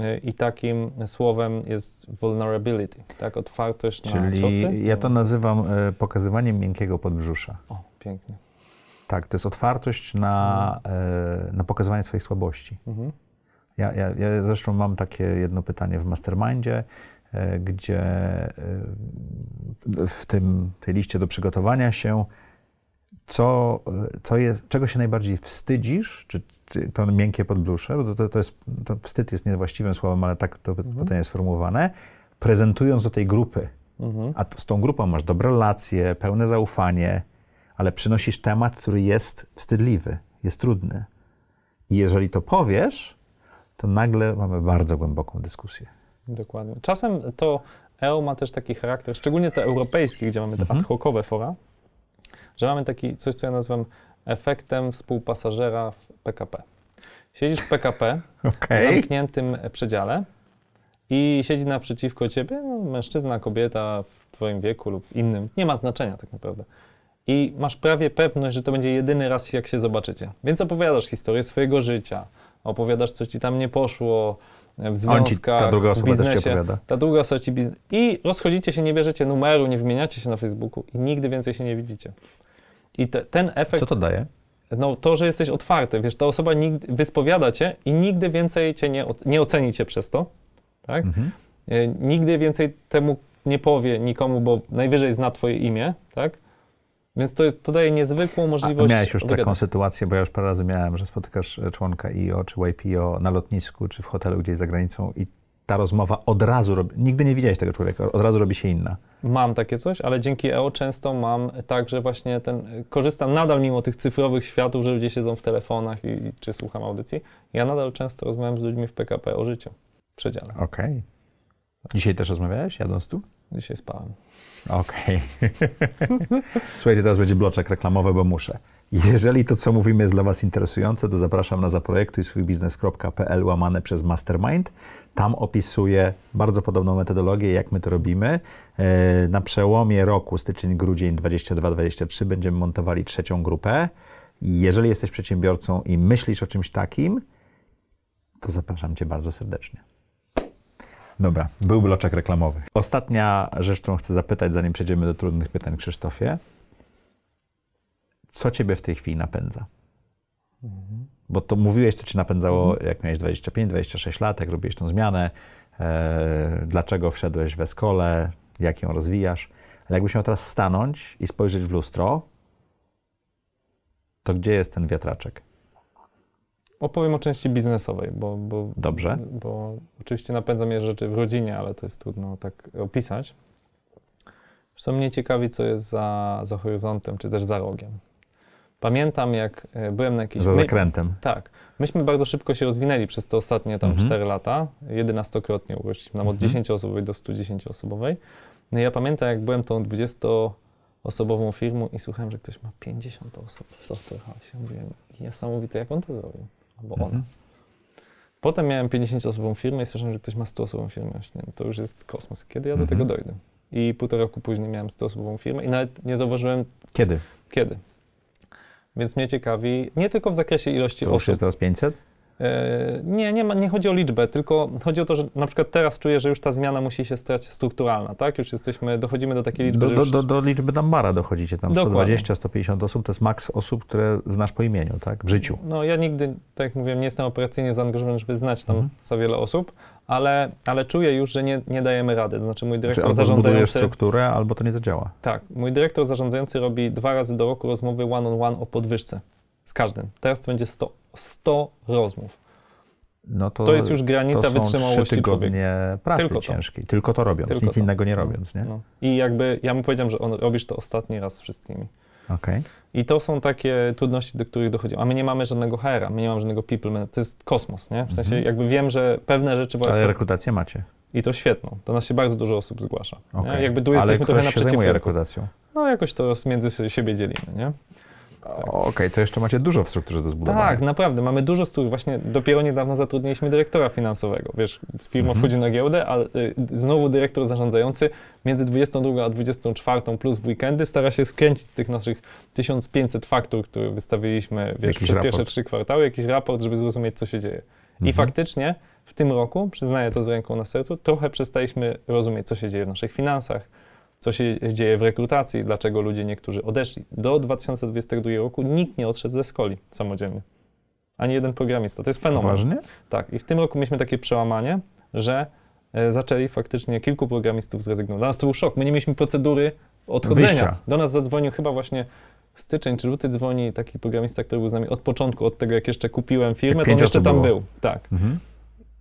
E, I takim słowem jest vulnerability, tak? Otwartość na Czyli ciosy. ja to nazywam e, pokazywaniem miękkiego podbrzusza. O, pięknie. Tak, to jest otwartość na, e, na pokazywanie swoich słabości. Mhm. Ja, ja, ja zresztą mam takie jedno pytanie w mastermindzie, e, gdzie e, w tym, tej liście do przygotowania się, co, e, co jest, czego się najbardziej wstydzisz, czy, czy to miękkie podbrzusze, bo to, to, jest, to wstyd jest niewłaściwym słowem, ale tak to pytanie jest sformułowane, prezentując do tej grupy, Mhm. a to, z tą grupą masz dobre relacje, pełne zaufanie, ale przynosisz temat, który jest wstydliwy, jest trudny. I jeżeli to powiesz, to nagle mamy bardzo głęboką dyskusję. Dokładnie. Czasem to EO ma też taki charakter, szczególnie te europejskie, gdzie mamy te Mhm. ad hocowe fora, że mamy taki coś, co ja nazywam efektem współpasażera w PKP. Siedzisz w PKP w Okej. zamkniętym przedziale i siedzi naprzeciwko ciebie no, mężczyzna, kobieta w twoim wieku lub innym, nie ma znaczenia tak naprawdę. I masz prawie pewność, że to będzie jedyny raz, jak się zobaczycie. Więc opowiadasz historię swojego życia, opowiadasz, co ci tam nie poszło w On ci, związkach, ta druga w osoba też ci biznesie. opowiada. Ta druga osoba ci biznes... I rozchodzicie się, nie bierzecie numeru, nie wymieniacie się na Facebooku i nigdy więcej się nie widzicie. I te, ten efekt, Co to daje? no to, że jesteś otwarty, wiesz, ta osoba nigdy, wyspowiada cię i nigdy więcej cię nie, nie oceni cię przez to, tak? Mhm. E, Nigdy więcej temu nie powie nikomu, bo najwyżej zna twoje imię, tak? Więc to, jest, to daje niezwykłą A możliwość miałeś już taką sytuację, bo ja już parę razy miałem, że spotykasz e, członka IO czy YPO na lotnisku, czy w hotelu gdzieś za granicą i ta rozmowa od razu robi, nigdy nie widziałeś tego człowieka, od razu robi się inna. Mam takie coś, ale dzięki EO często mam tak, że właśnie ten, korzystam nadal mimo tych cyfrowych światów, że ludzie siedzą w telefonach i, czy słucham audycji. Ja nadal często rozmawiam z ludźmi w PKP o życiu. W przedziale. Okej. Dzisiaj też rozmawiałeś, jadąc tu? Dzisiaj spałem. Okej. Słuchajcie, teraz będzie bloczek reklamowy, bo muszę. Jeżeli to, co mówimy, jest dla Was interesujące, to zapraszam na zaprojektuj swój łamane przez Mastermind. Tam opisuję bardzo podobną metodologię, jak my to robimy. E, Na przełomie roku, styczeń, grudzień 22-23 będziemy montowali trzecią grupę. Jeżeli jesteś przedsiębiorcą i myślisz o czymś takim, to zapraszam Cię bardzo serdecznie. Dobra, był bloczek reklamowy. Ostatnia rzecz, którą chcę zapytać, zanim przejdziemy do trudnych pytań, Krzysztofie. Co ciebie w tej chwili napędza? Bo to mówiłeś, co cię napędzało, jak miałeś 25-26 lat, jak robiłeś tą zmianę. E, dlaczego wszedłeś w Eskolę? jak ją rozwijasz, ale jakbyś miał teraz stanąć i spojrzeć w lustro, to gdzie jest ten wiatraczek? Opowiem o części biznesowej, bo, bo, Dobrze. bo oczywiście napędzam je rzeczy w rodzinie, ale to jest trudno tak opisać. Zresztą mnie ciekawi, co jest za, za horyzontem, czy też za rogiem. Pamiętam, jak e, byłem na jakiejś... Za my- zakrętem. Tak. Myśmy bardzo szybko się rozwinęli przez te ostatnie tam Mhm. 4 lata. 11-krotnie urośliśmy nam od Mhm. 10-osobowej do 110-osobowej. No i ja pamiętam, jak byłem tą 20-osobową firmą i słuchałem, że ktoś ma 50 osób w Software House. Mówiłem, niesamowite, jak on to zrobił. Albo ona. Mhm. Potem miałem 50-osobową firmę i słyszałem, że ktoś ma 100-osobową firmę. Myślę, no to już jest kosmos. Kiedy ja do Mhm. tego dojdę? I półtora roku później miałem 100-osobową firmę i nawet nie zauważyłem Kiedy? kiedy. Więc mnie ciekawi, nie tylko w zakresie ilości To już osób. jest teraz 500? E, Nie, nie, ma, nie chodzi o liczbę, tylko chodzi o to, że na przykład teraz czuję, że już ta zmiana musi się stać strukturalna, tak? Już jesteśmy, dochodzimy do takiej liczby, Do, że do, już... do, do liczby Dambara dochodzicie, tam Dokładnie. 120, 150 osób, to jest maks osób, które znasz po imieniu, tak? W życiu. No ja nigdy, tak jak mówiłem, nie jestem operacyjnie zaangażowany, żeby znać tam Mhm. za wiele osób, ale, ale czuję już, że nie, nie dajemy rady. To znaczy mój Czy dyrektor albo zbudujesz zarządzający... strukturę, albo to nie zadziała. Tak, mój dyrektor zarządzający robi dwa razy do roku rozmowy one-on-one o podwyżce. Z każdym. Teraz to będzie 100, 100 rozmów. No to, To jest już to granica są trzy wytrzymałości człowieka. pracy Tylko to. ciężkiej. Tylko to robiąc, Tylko nic to. innego nie robiąc, nie? No. I jakby ja mu powiedziałem, że on robisz to ostatni raz z wszystkimi. Okej. I to są takie trudności, do których dochodzimy. A my nie mamy żadnego HR-a, my nie mamy żadnego people. To jest kosmos, nie? W sensie Mhm. jakby wiem, że pewne rzeczy... Ale rekrutację macie. I to świetną. Do nas się bardzo dużo osób zgłasza. Okej. Jakby tu Ale jesteśmy trochę ktoś się naprzeciw zajmuje rekrutacją. No jakoś to między siebie dzielimy, nie? Okej, to jeszcze macie dużo w strukturze do zbudowania. Tak, naprawdę. Mamy dużo strój. Właśnie dopiero niedawno zatrudniliśmy dyrektora finansowego. Wiesz, firma Mhm. wchodzi na giełdę, a y, znowu dyrektor zarządzający między 22 a 24 plus w weekendy stara się skręcić z tych naszych 1500 faktur, które wystawiliśmy wiesz, przez raport. pierwsze trzy kwartały, jakiś raport, żeby zrozumieć, co się dzieje. I Mhm. faktycznie w tym roku, przyznaję to z ręką na sercu, trochę przestaliśmy rozumieć, co się dzieje w naszych finansach, co się dzieje w rekrutacji, dlaczego ludzie niektórzy odeszli. Do 2022 roku nikt nie odszedł ze skoli samodzielnie. Ani jeden programista. To jest fenomen. Poważnie? Tak. I w tym roku mieliśmy takie przełamanie, że e, zaczęli faktycznie kilku programistów zrezygnować. Dla nas to był szok. My nie mieliśmy procedury odchodzenia. Wyjścia. Do nas zadzwonił chyba właśnie styczeń czy luty dzwoni taki programista, który był z nami od początku, od tego jak jeszcze kupiłem firmę, to on jeszcze tam było. był. Tak. Mhm.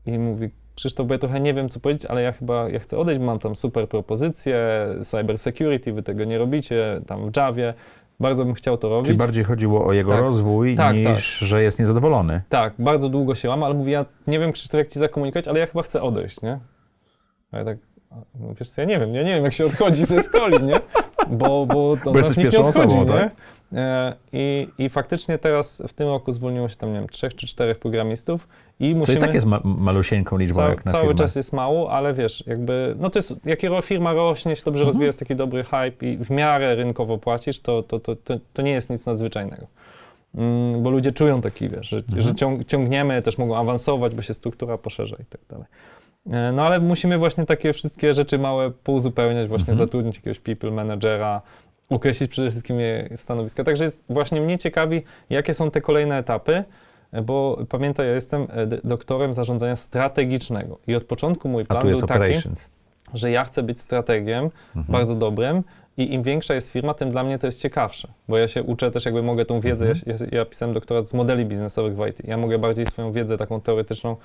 I mówi, Krzysztof, bo ja trochę nie wiem, co powiedzieć, ale ja chyba ja chcę odejść, mam tam super propozycje, cyber security, wy tego nie robicie, tam w Javie. Bardzo bym chciał to robić. Czyli bardziej chodziło o jego Tak. rozwój Tak, niż, tak. że jest niezadowolony. Tak, bardzo długo się łam, ale mówi, ja nie wiem, Krzysztof, jak ci zakomunikować, ale ja chyba chcę odejść, nie? A ja tak, no wiesz co, ja nie wiem, ja nie wiem, jak się odchodzi ze skoli, nie? Bo, bo to Bo jesteś nie pierwszą odchodzi, osobą, nie? tak? E, I, I faktycznie teraz w tym roku zwolniło się tam, nie wiem, trzech czy czterech programistów i Co musimy... i tak jest ma- malusieńką liczbą Ca- jak na cały firmę. czas jest mało, ale wiesz, jakby, no to jest, jak firma rośnie, się dobrze Mhm. rozwija, jest taki dobry hype i w miarę rynkowo płacisz, to, to, to, to, to nie jest nic nadzwyczajnego. Mm, bo ludzie czują taki, wiesz, że, Mhm. że ciąg, ciągniemy, też mogą awansować, bo się struktura poszerza i tak dalej. E, No ale musimy właśnie takie wszystkie rzeczy małe pouzupełniać, właśnie Mhm. zatrudnić jakiegoś people managera, określić przede wszystkim je stanowiska. Także jest, właśnie mnie ciekawi, jakie są te kolejne etapy, bo pamiętaj, ja jestem e, doktorem zarządzania strategicznego i od początku mój plan był taki, operations. że ja chcę być strategiem Mhm. bardzo dobrym i im większa jest firma, tym dla mnie to jest ciekawsze, bo ja się uczę też jakby mogę tą wiedzę, Mhm. ja, ja, ja pisałem doktorat z modeli biznesowych w IT, ja mogę bardziej swoją wiedzę taką teoretyczną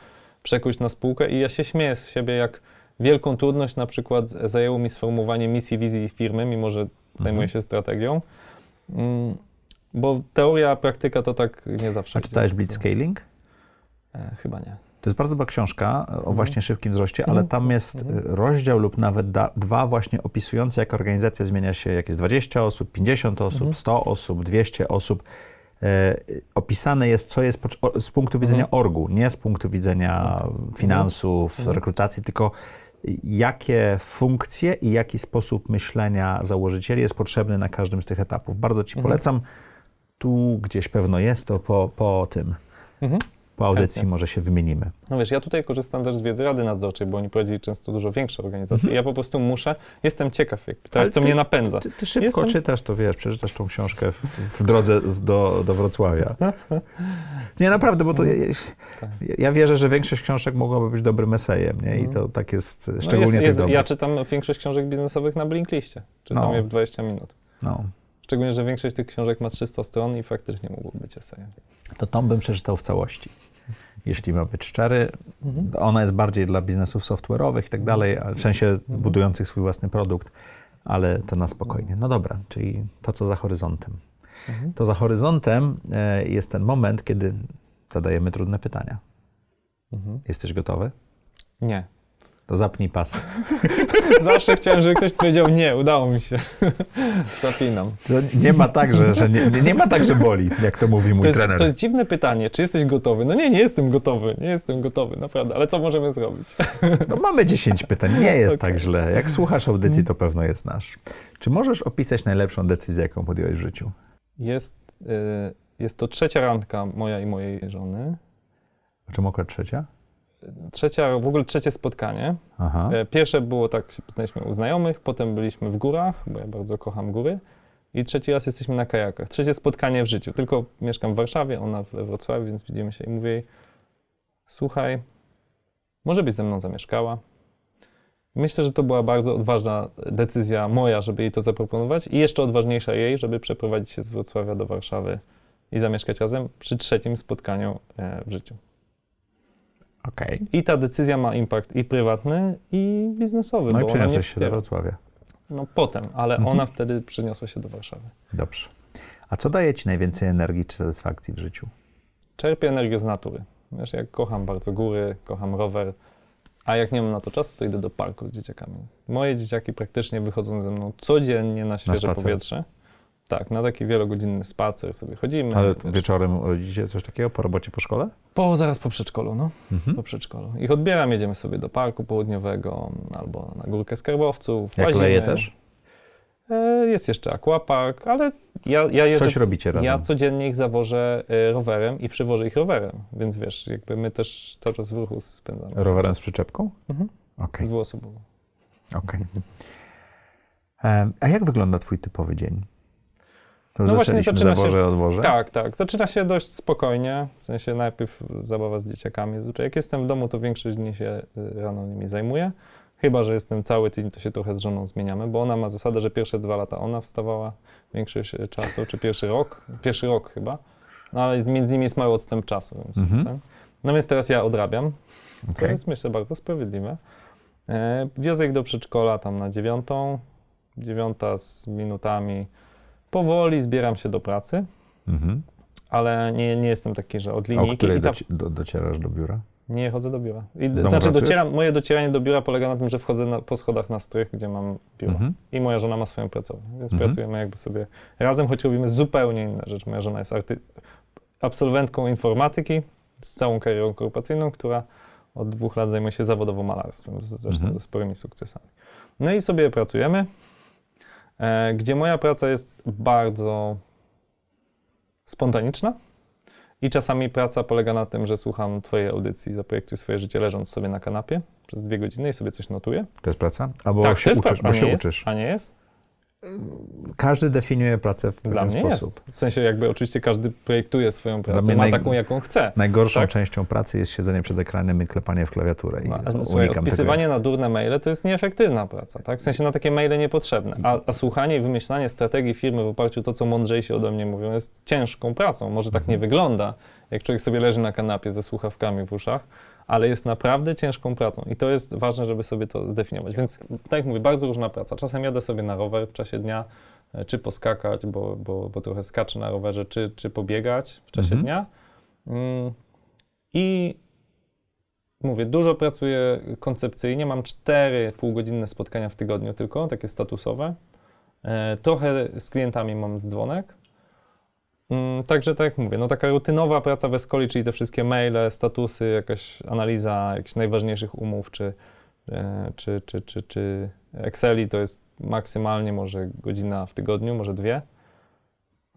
przekuć na spółkę i ja się śmieję z siebie, jak wielką trudność na przykład zajęło mi sformułowanie misji, wizji firmy, mimo że zajmuję Mhm. się strategią, mm, bo teoria, praktyka to tak nie zawsze. A czytałeś Blitzscaling? E, chyba nie. To jest bardzo dobra książka o Mhm. właśnie szybkim wzroście, Mhm. ale tam jest Mhm. y, rozdział lub nawet da, dwa właśnie opisujące, jak organizacja zmienia się, jak jest 20 osób, 50 osób, Mhm. 100 osób, 200 osób. E, opisane jest, co jest po, z punktu widzenia Mhm. orgu, nie z punktu widzenia finansów, Mhm. rekrutacji, tylko jakie funkcje i jaki sposób myślenia założycieli jest potrzebny na każdym z tych etapów. Bardzo Ci Mhm. polecam. Tu gdzieś pewno jest to po, po tym. Mhm. Po audycji Chętnie. może się wymienimy. No wiesz, ja tutaj korzystam też z wiedzy Rady Nadzorczej, bo oni prowadzili często dużo większe organizacje. Ja po prostu muszę, jestem ciekaw, jakby to jest, co ty- mnie napędza. Ty, ty szybko Jestem- czytasz, to wiesz, przeczytasz tą książkę w, w drodze do, do Wrocławia. Nie, naprawdę, bo to ja, Tak. ja wierzę, że większość książek mogłaby być dobrym esejem, nie? I to tak jest, No szczególnie jest, tych jest, dobrych. ja czytam większość książek biznesowych na Blinkliście. Czytam No. je w 20 minut. No. Szczególnie, że większość tych książek ma 300 stron i faktycznie mógłby być esejem. To tą bym przeczytał w całości. Jeśli ma być szczery, Mhm. ona jest bardziej dla biznesów software'owych i tak dalej, a w sensie Mhm. budujących swój własny produkt, ale to na spokojnie. No dobra, czyli to, co za horyzontem. Mhm. To za horyzontem e, jest ten moment, kiedy zadajemy trudne pytania. Mhm. Jesteś gotowy? Nie. To zapnij pasy. Zawsze chciałem, żeby ktoś powiedział nie, udało mi się. Zapinam. To nie ma tak, że, że nie, nie ma tak, że boli, jak to mówi mój To jest, trener. to jest dziwne pytanie, czy jesteś gotowy? No nie, nie jestem gotowy, nie jestem gotowy, naprawdę, ale co możemy zrobić? No mamy 10 pytań, nie jest Okej. tak źle. Jak słuchasz audycji, to pewno jest nasz. Czy możesz opisać najlepszą decyzję, jaką podjąłeś w życiu? Jest, y, jest to trzecia randka moja i mojej żony. A czemu akurat trzecia? Trzecia, w ogóle trzecie spotkanie. Aha. E, Pierwsze było tak, się poznaliśmy u znajomych, potem byliśmy w górach, bo ja bardzo kocham góry. I trzeci raz jesteśmy na kajakach. Trzecie spotkanie w życiu. Tylko mieszkam w Warszawie, ona we Wrocławiu, więc widzimy się i mówię jej, słuchaj, może byś ze mną zamieszkała. Myślę, że to była bardzo odważna decyzja moja, żeby jej to zaproponować i jeszcze odważniejsza jej, żeby przeprowadzić się z Wrocławia do Warszawy i zamieszkać razem przy trzecim spotkaniu e, w życiu. Okej. I ta decyzja ma impact i prywatny, i biznesowy. No i przeniosłeś się do. Wrocławia. No potem, ale Mhm. ona wtedy przeniosła się do Warszawy. Dobrze. A co daje ci najwięcej energii czy satysfakcji w życiu? Czerpię energię z natury. Wiesz, ja kocham bardzo góry, kocham rower, a jak nie mam na to czasu, to idę do parku z dzieciakami. Moje dzieciaki praktycznie wychodzą ze mną codziennie na świeże spacer. powietrze. Tak, na taki wielogodzinny spacer sobie chodzimy. Ale wieczorem rodzicie coś takiego po robocie, po szkole? Po, zaraz po przedszkolu, no. Mhm. Po przedszkolu. Ich odbieram, jedziemy sobie do parku południowego albo na górkę skarbowców. Jak leje też? E, Jest jeszcze aquapark, ale ja, ja jeżdżę... Coś robicie razem? Ja codziennie ich zawożę e, rowerem i przywożę ich rowerem, więc wiesz, jakby my też cały czas w ruchu spędzamy. Rowerem z przyczepką? Mhm. Okej, Dwuosobowo. okej. Em, A jak wygląda twój typowy dzień? Już No właśnie zaczyna się- zawoże, odwoże? Tak, tak. Zaczyna się dość spokojnie, w sensie najpierw zabawa z dzieciakami. Zazwyczaj jak jestem w domu, to większość dni się y, rano nimi zajmuję. Chyba, że jestem cały tydzień, to się trochę z żoną zmieniamy, bo ona ma zasadę, że pierwsze dwa lata ona wstawała większość y, czasu, czy pierwszy rok, pierwszy rok chyba, no ale między nimi jest mały odstęp czasu, więc Mhm. ten. No więc teraz ja odrabiam, co Okej. jest myślę bardzo sprawiedliwe. E, wiozę ich do przedszkola tam na dziewiątą, dziewiąta z minutami. Powoli zbieram się do pracy, Mhm. ale nie, nie jestem taki, że od A o której ta, do, docierasz do biura? nie chodzę do biura. I, znaczy pracujesz? docieram, moje docieranie do biura polega na tym, że wchodzę na, po schodach na strych, gdzie mam biuro. Mhm. I moja żona ma swoją pracownię, więc Mhm. pracujemy jakby sobie razem, choć robimy zupełnie inne rzeczy. Moja żona jest arty- absolwentką informatyki z całą karierą korporacyjną, która od dwóch lat zajmuje się zawodowo malarstwem, zresztą Mhm. ze sporymi sukcesami. No i sobie pracujemy, gdzie moja praca jest bardzo spontaniczna. I czasami praca polega na tym, że słucham Twojej audycji, zaprojektuj swoje życie leżąc sobie na kanapie przez dwie godziny i sobie coś notuję. To jest praca? Albo tak, się to jest uczysz, A się nie jest? uczysz. A nie jest? Każdy definiuje pracę w Dla pewien sposób. jest. W sensie jakby oczywiście każdy projektuje swoją pracę, ma taką, jaką chce. Najgorszą Tak? częścią pracy jest siedzenie przed ekranem i klepanie w klawiaturę. I No, unikam słuchaj, tego. odpisywanie na durne maile to jest nieefektywna praca, tak? W sensie na takie maile niepotrzebne. A, a słuchanie i wymyślanie strategii firmy w oparciu o to, co mądrzejsi ode mnie mówią, jest ciężką pracą. Może tak nie wygląda, jak człowiek sobie leży na kanapie ze słuchawkami w uszach, ale jest naprawdę ciężką pracą. I to jest ważne, żeby sobie to zdefiniować. Więc tak jak mówię, bardzo różna praca. Czasem jadę sobie na rower w czasie dnia, e, czy poskakać, bo, bo, bo trochę skaczę na rowerze, czy, czy pobiegać w czasie Mhm. dnia. Mm. I mówię, dużo pracuję koncepcyjnie. Mam cztery półgodzinne spotkania w tygodniu tylko, takie statusowe. E, trochę z klientami mam z dzwonek. Mm, Także tak jak mówię, no taka rutynowa praca w Escoli, czyli te wszystkie maile, statusy, jakaś analiza jakichś najważniejszych umów, czy, e, czy, czy, czy, czy Exceli, to jest maksymalnie może godzina w tygodniu, może dwie.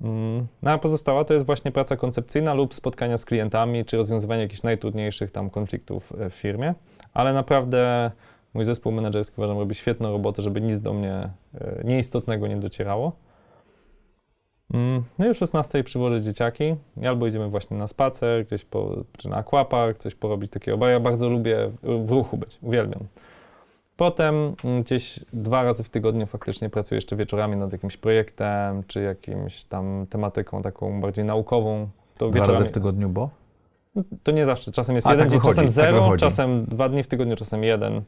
Mm, No a pozostała to jest właśnie praca koncepcyjna lub spotkania z klientami, czy rozwiązywanie jakichś najtrudniejszych tam konfliktów e, w firmie. Ale naprawdę mój zespół menedżerski uważam robi świetną robotę, żeby nic do mnie e, nieistotnego nie docierało. Mm, No i o 16 przywożę dzieciaki albo idziemy właśnie na spacer, gdzieś po, czy na aquapark, coś porobić takiego, bo ja bardzo lubię w ruchu być, uwielbiam. Potem mm, gdzieś dwa razy w tygodniu faktycznie pracuję jeszcze wieczorami nad jakimś projektem, czy jakimś tam tematyką taką bardziej naukową. To Dwa wieczorami, razy w tygodniu, bo? to nie zawsze, czasem jest A, jeden tak dzień, wychodzi, czasem tak zero, czasem dwa dni w tygodniu, czasem jeden.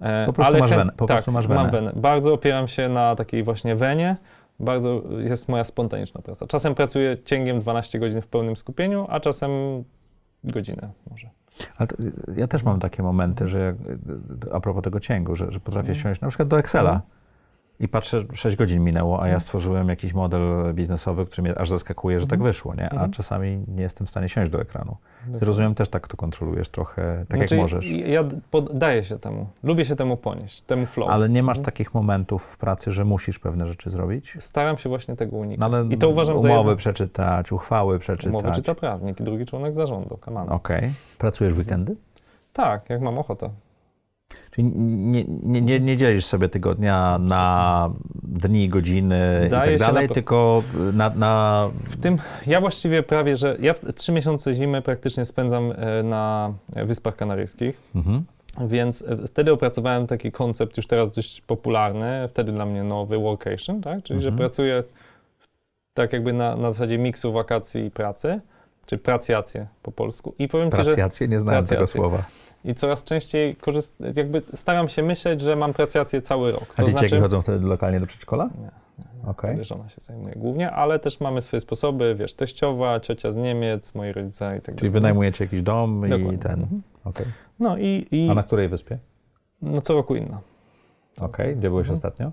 E, Po prostu masz chę- wenę, po tak, prostu masz mam wenę. wenę. Bardzo opieram się na takiej właśnie wenie. Bardzo jest moja spontaniczna praca. Czasem pracuję cięgiem 12 godzin w pełnym skupieniu, a czasem godzinę może. Ale ja też mam takie momenty, że jak, a propos tego cięgu, że, że potrafię Mhm. siąść na przykład do Excela Mhm. I patrzę, 6 godzin minęło, a ja Mhm. stworzyłem jakiś model biznesowy, który mnie aż zaskakuje, że tak Mhm. wyszło, nie? A Mhm. czasami nie jestem w stanie siąść do ekranu. Ty rozumiem, też tak to kontrolujesz trochę, tak Znaczy, jak możesz. Ja poddaję się temu. Lubię się temu ponieść, temu flow. Ale nie masz takich momentów w pracy, że musisz pewne rzeczy zrobić? Staram się właśnie tego unikać. No, ale I to uważam za umowy przeczytać, uchwały przeczytać. Umowy czyta prawnik i drugi członek zarządu, kamana. Okej. Pracujesz w weekendy? Tak, jak mam ochotę. Czyli nie, nie, nie, nie dzielisz sobie tygodnia na dni, godziny i Daje tak się dalej, na- tylko na, na W tym ja właściwie prawie, że ja trzy miesiące zimy praktycznie spędzam e, na Wyspach Kanaryjskich, mhm. więc e, wtedy opracowałem taki koncept już teraz dość popularny, wtedy dla mnie nowy, workation, tak? czyli że Mhm. pracuję tak jakby na, na zasadzie miksu wakacji i pracy, czy pracjacje po polsku. I powiem Ci, że pracjacje, nie znałem tego Pracjacje. słowa. i coraz częściej korzyst... jakby staram się myśleć, że mam pracjację cały rok. A To dzieciaki znaczy... chodzą wtedy lokalnie do przedszkola? Nie, Okej. Wtedy żona się zajmuje głównie, ale też mamy swoje sposoby, wiesz, teściowa, ciocia z Niemiec, moi rodzice i tak dalej. Czyli wynajmujecie jakiś dom i Dokładnie. ten. Mhm. Okej. No i, i A na której wyspie? no co roku inna. Okej. Gdzie byłeś Mhm. ostatnio?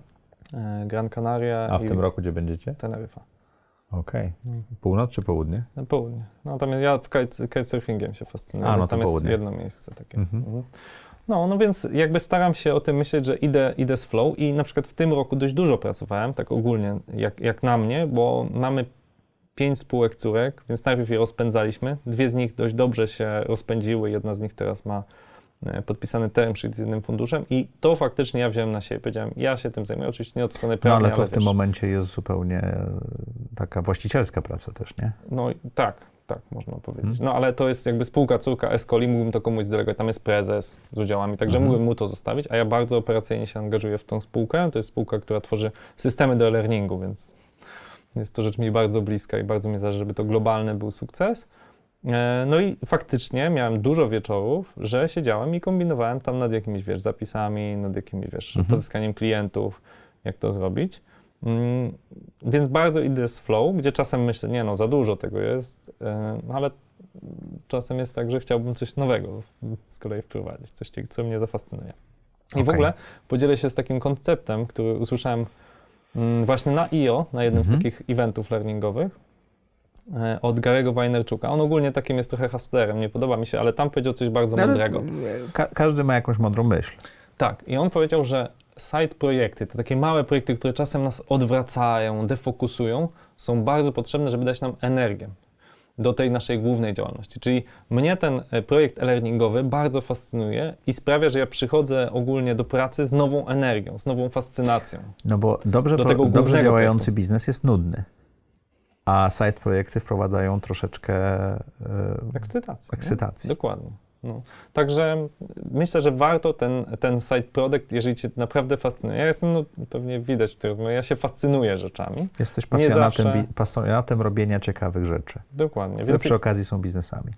E, Gran Canaria A w i tym roku gdzie będziecie? Teneryfa. Okej. Mhm. Północ czy południe? Na południe. No tam ja kitesurfingiem się fascynuję, A, no tam jest południe. jedno miejsce takie. Mhm. Mhm. No, no więc jakby staram się o tym myśleć, że idę, idę z flow i na przykład w tym roku dość dużo pracowałem, tak ogólnie, jak, jak na mnie, bo mamy pięć spółek córek, więc najpierw je rozpędzaliśmy. Dwie z nich dość dobrze się rozpędziły, jedna z nich teraz ma podpisany term sheet z jednym funduszem i to faktycznie ja wziąłem na siebie. Powiedziałem, ja się tym zajmuję, oczywiście nie od strony No prawnej, ale to w tym wiesz, momencie jest zupełnie e, taka właścicielska praca też, nie? No tak, tak, można powiedzieć. Mhm. No ale to jest jakby spółka córka Escoli, mógłbym to komuś zdelegować, tam jest prezes z udziałami, także Mhm. mógłbym mu to zostawić, a ja bardzo operacyjnie się angażuję w tą spółkę. To jest spółka, która tworzy systemy do e-learningu, więc jest to rzecz mi bardzo bliska i bardzo mi zależy, żeby to globalny był sukces. E, No i faktycznie miałem dużo wieczorów, że siedziałem i kombinowałem tam nad jakimiś, wiesz, zapisami, nad jakimiś, wiesz, Mhm. pozyskaniem klientów, jak to zrobić. Mm, Więc bardzo idę z flow, gdzie czasem myślę, nie no, za dużo tego jest, e, no ale czasem jest tak, że chciałbym coś nowego z kolei wprowadzić, coś, co mnie zafascynuje. I w Okej. ogóle podzielę się z takim konceptem, który usłyszałem mm, właśnie na IO, na jednym Mhm. z takich eventów learningowych od Garego Wajnerczuka. On ogólnie takim jest trochę hustlerem, nie podoba mi się, ale tam powiedział coś bardzo Ale mądrego. Ka każdy ma jakąś mądrą myśl. Tak, i on powiedział, że side projekty, te takie małe projekty, które czasem nas odwracają, defokusują, są bardzo potrzebne, żeby dać nam energię do tej naszej głównej działalności. Czyli mnie ten e, projekt e-learningowy bardzo fascynuje i sprawia, że ja przychodzę ogólnie do pracy z nową energią, z nową fascynacją. No bo dobrze, Do tego dobrze działający projektu. biznes jest nudny, a side projekty wprowadzają troszeczkę e, Ekscytacja. nie? ekscytacji. Dokładnie. No. Także myślę, że warto ten, ten side product, jeżeli Cię naprawdę fascynuje. Ja jestem, no pewnie widać w tej rozmowie, ja się fascynuję rzeczami. Jesteś pasjonatem, zawsze. pasjonatem robienia ciekawych rzeczy, Dokładnie. które Więc przy okazji są biznesami.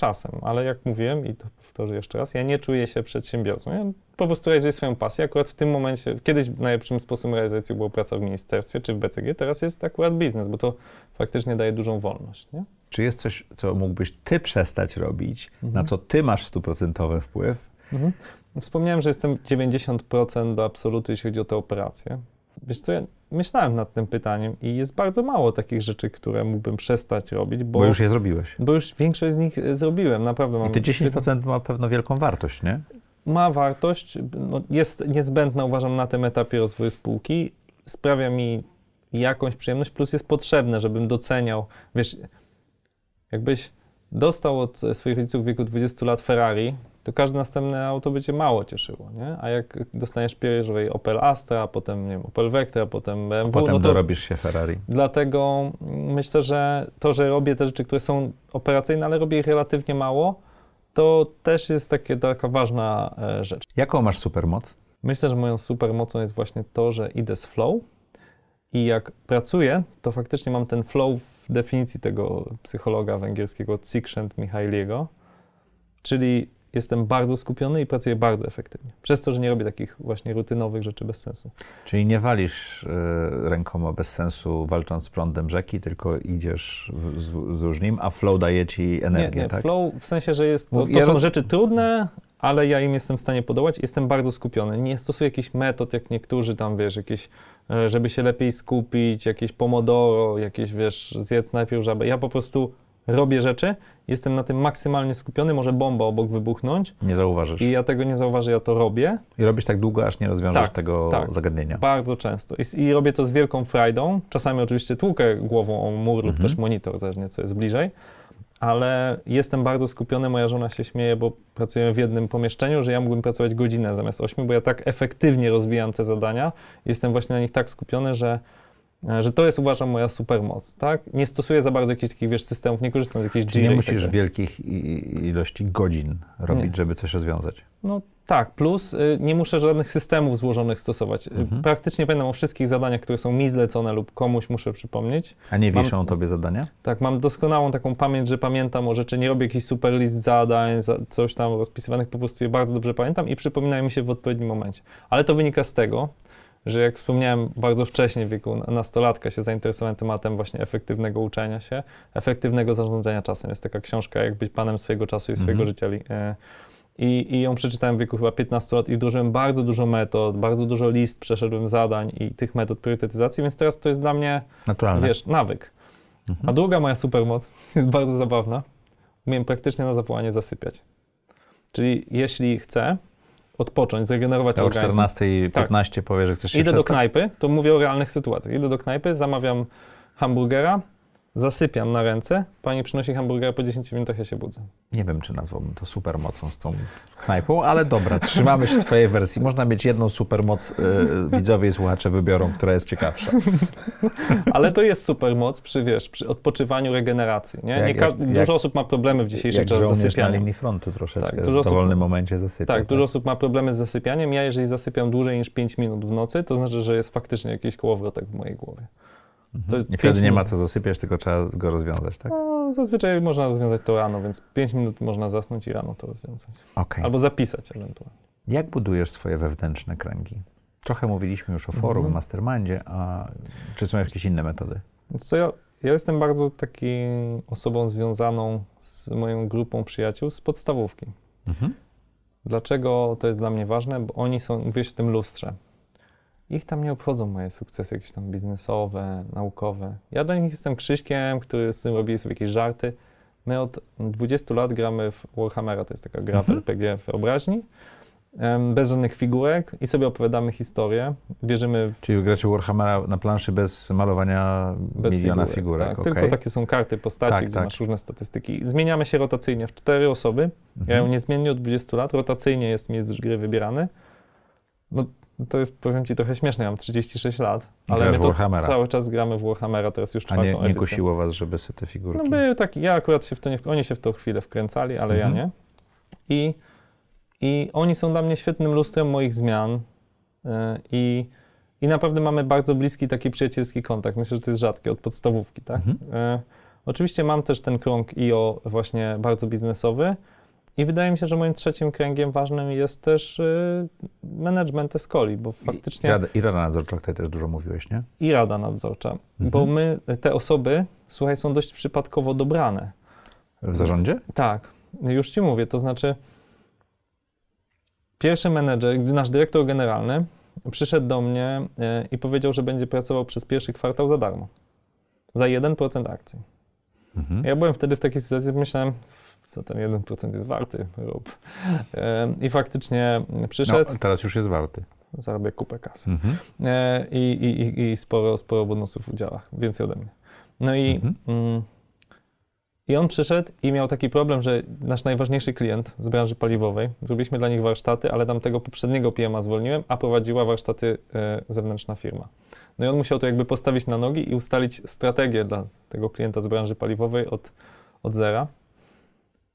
Czasem, ale jak mówiłem i to powtórzę jeszcze raz, ja nie czuję się przedsiębiorcą. Ja po prostu realizuję swoją pasję. Akurat w tym momencie, kiedyś najlepszym sposobem realizacji była praca w ministerstwie czy w BCG, teraz jest akurat biznes, bo to faktycznie daje dużą wolność. Nie? Czy jest coś, co mógłbyś ty przestać robić, Mhm. na co ty masz stuprocentowy wpływ? Mhm. Wspomniałem, że jestem 90% do absolutu, jeśli chodzi o te operacje. Wiesz co, ja myślałem nad tym pytaniem i jest bardzo mało takich rzeczy, które mógłbym przestać robić, bo, Bo już je zrobiłeś. bo już większość z nich e, zrobiłem, naprawdę mam I te 10% ma pewno wielką wartość, nie? ma wartość, no, jest niezbędna, uważam, na tym etapie rozwoju spółki. Sprawia mi jakąś przyjemność, plus jest potrzebne, żebym doceniał. Wiesz, jakbyś dostał od swoich rodziców w wieku 20 lat Ferrari, to każde następne auto by cię mało cieszyło, nie? A jak dostaniesz pierwszej Opel Astra, a potem nie wiem, Opel Vectra, a potem BMW, Potem no to dorobisz się Ferrari. dlatego myślę, że to, że robię te rzeczy, które są operacyjne, ale robię ich relatywnie mało, to też jest takie, taka ważna e, rzecz. Jaką masz supermoc? Myślę, że moją super mocą jest właśnie to, że idę z flow i jak pracuję, to faktycznie mam ten flow w definicji tego psychologa węgierskiego Csikszent Mihailiego, czyli jestem bardzo skupiony i pracuję bardzo efektywnie. Przez to, że nie robię takich właśnie rutynowych rzeczy bez sensu. Czyli nie walisz y, rękoma bez sensu walcząc z prądem rzeki, tylko idziesz w, z, wzdłuż nim, a flow daje ci energię, nie, nie. tak? Flow w sensie, że jest, to, to są rzeczy trudne, ale ja im jestem w stanie podołać. Jestem bardzo skupiony. Nie stosuję jakichś metod, jak niektórzy tam, wiesz, jakieś, e, żeby się lepiej skupić, jakieś pomodoro, jakieś, wiesz, zjedz najpierw żabę. Ja po prostu robię rzeczy, jestem na tym maksymalnie skupiony, może bomba obok wybuchnąć Nie zauważysz. i I, ja tego nie zauważę, ja to robię robisz tak długo, aż nie rozwiążesz Tak, tego tak. zagadnienia. bardzo często I, i robię to z wielką frajdą. Czasami oczywiście tłukę głową o mur lub Mhm. też monitor, zależnie co jest bliżej, ale jestem bardzo skupiony, moja żona się śmieje, bo pracujemy w jednym pomieszczeniu, że ja mógłbym pracować godzinę zamiast ośmiu, bo ja tak efektywnie rozwijam te zadania, jestem właśnie na nich tak skupiony, że że to jest, uważam, moja supermoc, tak? Nie stosuję za bardzo jakichś takich, wiesz, systemów, nie korzystam z jakichś Czyli nie tak musisz dalej. wielkich ilości godzin robić, Nie. żeby coś rozwiązać. No tak, plus y, nie muszę żadnych systemów złożonych stosować. Y, Mhm. Praktycznie pamiętam o wszystkich zadaniach, które są mi zlecone lub komuś muszę przypomnieć. A nie Mam- wiszą tobie zadania? Tak, mam doskonałą taką pamięć, że pamiętam o rzeczy, nie robię jakiś super list zadań, za, coś tam rozpisywanych, po prostu je bardzo dobrze pamiętam i przypominają mi się w odpowiednim momencie. Ale to wynika z tego, że jak wspomniałem bardzo wcześnie w wieku nastolatka się zainteresowałem tematem właśnie efektywnego uczenia się, efektywnego zarządzania czasem. Jest taka książka jak być panem swojego czasu i swojego Mhm. życia. e, I, I ją przeczytałem w wieku chyba 15 lat i wdrożyłem bardzo dużo metod, bardzo dużo list przeszedłem zadań i tych metod priorytetyzacji, więc teraz to jest dla mnie Naturalne. wiesz, nawyk. Mhm. A druga moja supermoc jest bardzo zabawna. Umiem praktycznie na zawołanie zasypiać. Czyli jeśli chcę odpocząć, zregenerować o organizm, 14.15 powiesz, że chcesz się idę do przespać? knajpy, to mówię o realnych sytuacjach. Idę do knajpy, zamawiam hamburgera, zasypiam na ręce, pani przynosi hamburgera, po 10 minutach ja się budzę. Nie wiem, czy nazwałbym to supermocą z tą knajpą, ale dobra, trzymamy się twojej wersji. Można mieć jedną supermoc, y, widzowie i słuchacze wybiorą, która jest ciekawsza. Ale to jest supermoc przy, wiesz, przy odpoczywaniu, regeneracji. Nie? Jak- nie jak- dużo osób ma problemy w dzisiejszych Jak czasach z żołnierz na zasypianiem. linii frontu troszeczkę, Tak, w dużo osób- dowolnym momencie zasypia. Tak, dużo osób ma problemy z zasypianiem. Ja, jeżeli zasypiam dłużej niż 5 minut w nocy, to znaczy, że jest faktycznie jakiś kołowrotek w mojej głowie. To jest I wtedy nie ma co zasypiać, tylko trzeba go rozwiązać, tak? No, zazwyczaj można rozwiązać to rano, więc 5 minut można zasnąć i rano to rozwiązać. Okej. Albo zapisać ewentualnie. Jak budujesz swoje wewnętrzne kręgi? Trochę mówiliśmy już o forum, Mhm. mastermindzie, a czy są jakieś inne metody? Co ja, ja jestem bardzo taką osobą związaną z moją grupą przyjaciół z podstawówki. Mhm. Dlaczego to jest dla mnie ważne? Bo oni są, mówisz o tym lustrze. Ich tam nie obchodzą moje sukcesy jakieś tam biznesowe, naukowe. Ja dla nich jestem Krzyśkiem, który z tym robi sobie jakieś żarty. My od 20 lat gramy w Warhammera, to jest taka gra w Mhm. RPG w wyobraźni, em, bez żadnych figurek i sobie opowiadamy historię. Wierzymy w Czyli gracie Warhammera na planszy bez malowania bez miliona figurek. figurek, tak, okej. Tylko takie są karty postaci, Tak, gdzie tak. masz różne statystyki. Zmieniamy się rotacyjnie w cztery osoby. Ja ją Mhm. niezmiennie od 20 lat, rotacyjnie jest mistrz gry wybierany. No to jest, powiem ci, trochę śmieszne, ja mam 36 lat, ale Grasz my w to cały czas gramy w Warhammera, teraz już A czwartą nie, nie edycję. kusiło was, żeby sobie te figurki... No był taki, ja akurat się w to nie, oni się w to chwilę wkręcali, ale Mhm. ja nie. I, I oni są dla mnie świetnym lustrem moich zmian yy, i, i naprawdę mamy bardzo bliski taki przyjacielski kontakt. Myślę, że to jest rzadkie od podstawówki, tak? Mhm. Yy, oczywiście mam też ten krąg IO właśnie bardzo biznesowy i wydaje mi się, że moim trzecim kręgiem ważnym jest też yy, management Escoli, bo faktycznie I rada, I rada nadzorcza, o której też dużo mówiłeś, nie? i rada nadzorcza, Mhm. bo my, te osoby, słuchaj, są dość przypadkowo dobrane. W zarządzie? Tak, już ci mówię, to znaczy pierwszy menedżer, nasz dyrektor generalny przyszedł do mnie e, i powiedział, że będzie pracował przez pierwszy kwartał za darmo. Za 1% akcji. Mhm. Ja byłem wtedy w takiej sytuacji, myślałem, co ten 1% jest warty, rób. I faktycznie No, przyszedł, teraz już jest warty. zarabia kupę kasy. Mhm. E, i, i, i- i sporo, sporo bonusów w udziałach, więcej ode mnie. No i, Mhm. mm, i on przyszedł i miał taki problem, że nasz najważniejszy klient z branży paliwowej, zrobiliśmy dla nich warsztaty, ale tam tego poprzedniego PM-a zwolniłem, a prowadziła warsztaty e, zewnętrzna firma. No i on musiał to jakby postawić na nogi i ustalić strategię dla tego klienta z branży paliwowej od, od zera.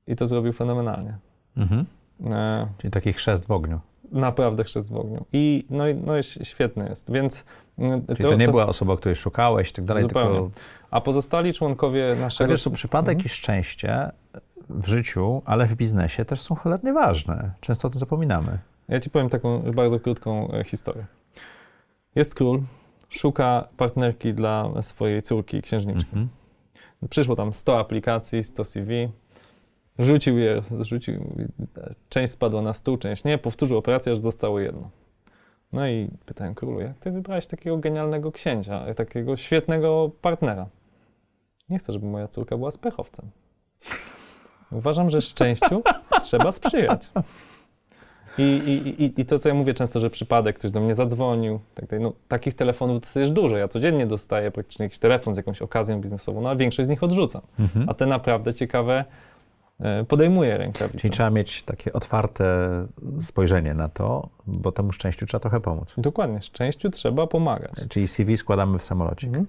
I to zrobił fenomenalnie. Mhm. E, Czyli taki chrzest w ogniu. naprawdę chrzest w ogniu. I no, no ś- świetny jest, więc... mm, Czyli to, nie była osoba, której szukałeś i tak dalej, Zupełnie. tylko... A pozostali członkowie Ale naszego... wiesz, co, przypadek Mhm. i szczęście w życiu, ale w biznesie też są cholernie ważne. Często o tym zapominamy. Ja ci powiem taką bardzo krótką e, historię. Jest król, szuka partnerki dla swojej córki, księżniczki. Mhm. Przyszło tam 100 aplikacji, 100 CV. Rzucił je, zrzucił, część spadła na stół, część nie. Powtórzył operację, aż dostało jedno. No i pytałem królu, jak ty wybrałeś takiego genialnego księcia, takiego świetnego partnera? Nie chcę, żeby moja córka była spechowcem. Uważam, że szczęściu trzeba sprzyjać. I, i, i, I to, co ja mówię często, że przypadek, ktoś do mnie zadzwonił, tak dalej, no, takich telefonów dostajesz dużo. Ja codziennie dostaję praktycznie jakiś telefon z jakąś okazją biznesową, no a większość z nich odrzucam. Mhm. A te naprawdę ciekawe e, podejmuję rękawice. Czyli trzeba mieć takie otwarte spojrzenie na to, bo temu szczęściu trzeba trochę pomóc. Dokładnie, szczęściu trzeba pomagać. Czyli CV składamy w samolocie. Mhm.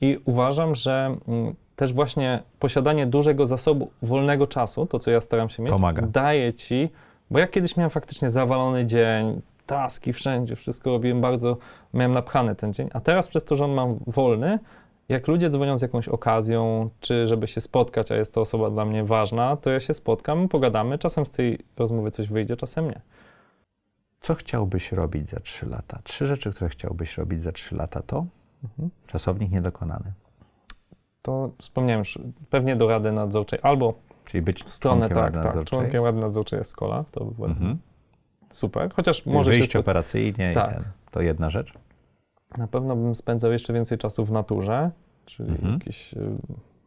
I uważam, że mm, też właśnie posiadanie dużego zasobu wolnego czasu, to co ja staram się mieć, Pomaga. daje ci, bo ja kiedyś miałem faktycznie zawalony dzień, taski wszędzie, wszystko robiłem bardzo, miałem napchany ten dzień, a teraz przez to, że on mam wolny, jak ludzie dzwonią z jakąś okazją, czy żeby się spotkać, a jest to osoba dla mnie ważna, to ja się spotkam, pogadamy, czasem z tej rozmowy coś wyjdzie, czasem nie. Co chciałbyś robić za 3 lata? Trzy rzeczy, które chciałbyś robić za 3 lata to Mhm. czasownik niedokonany. To wspomniałem już, pewnie do Rady Nadzorczej, albo Czyli być w stronę, członkiem tak, Rady tak, Nadzorczej. członkiem Rady Nadzorczej jest Skola, to by Mhm. super, chociaż Może wyjść się... operacyjnie Tak. i ten. To jedna rzecz. Na pewno bym spędzał jeszcze więcej czasu w naturze, czyli Mhm. jakieś... y,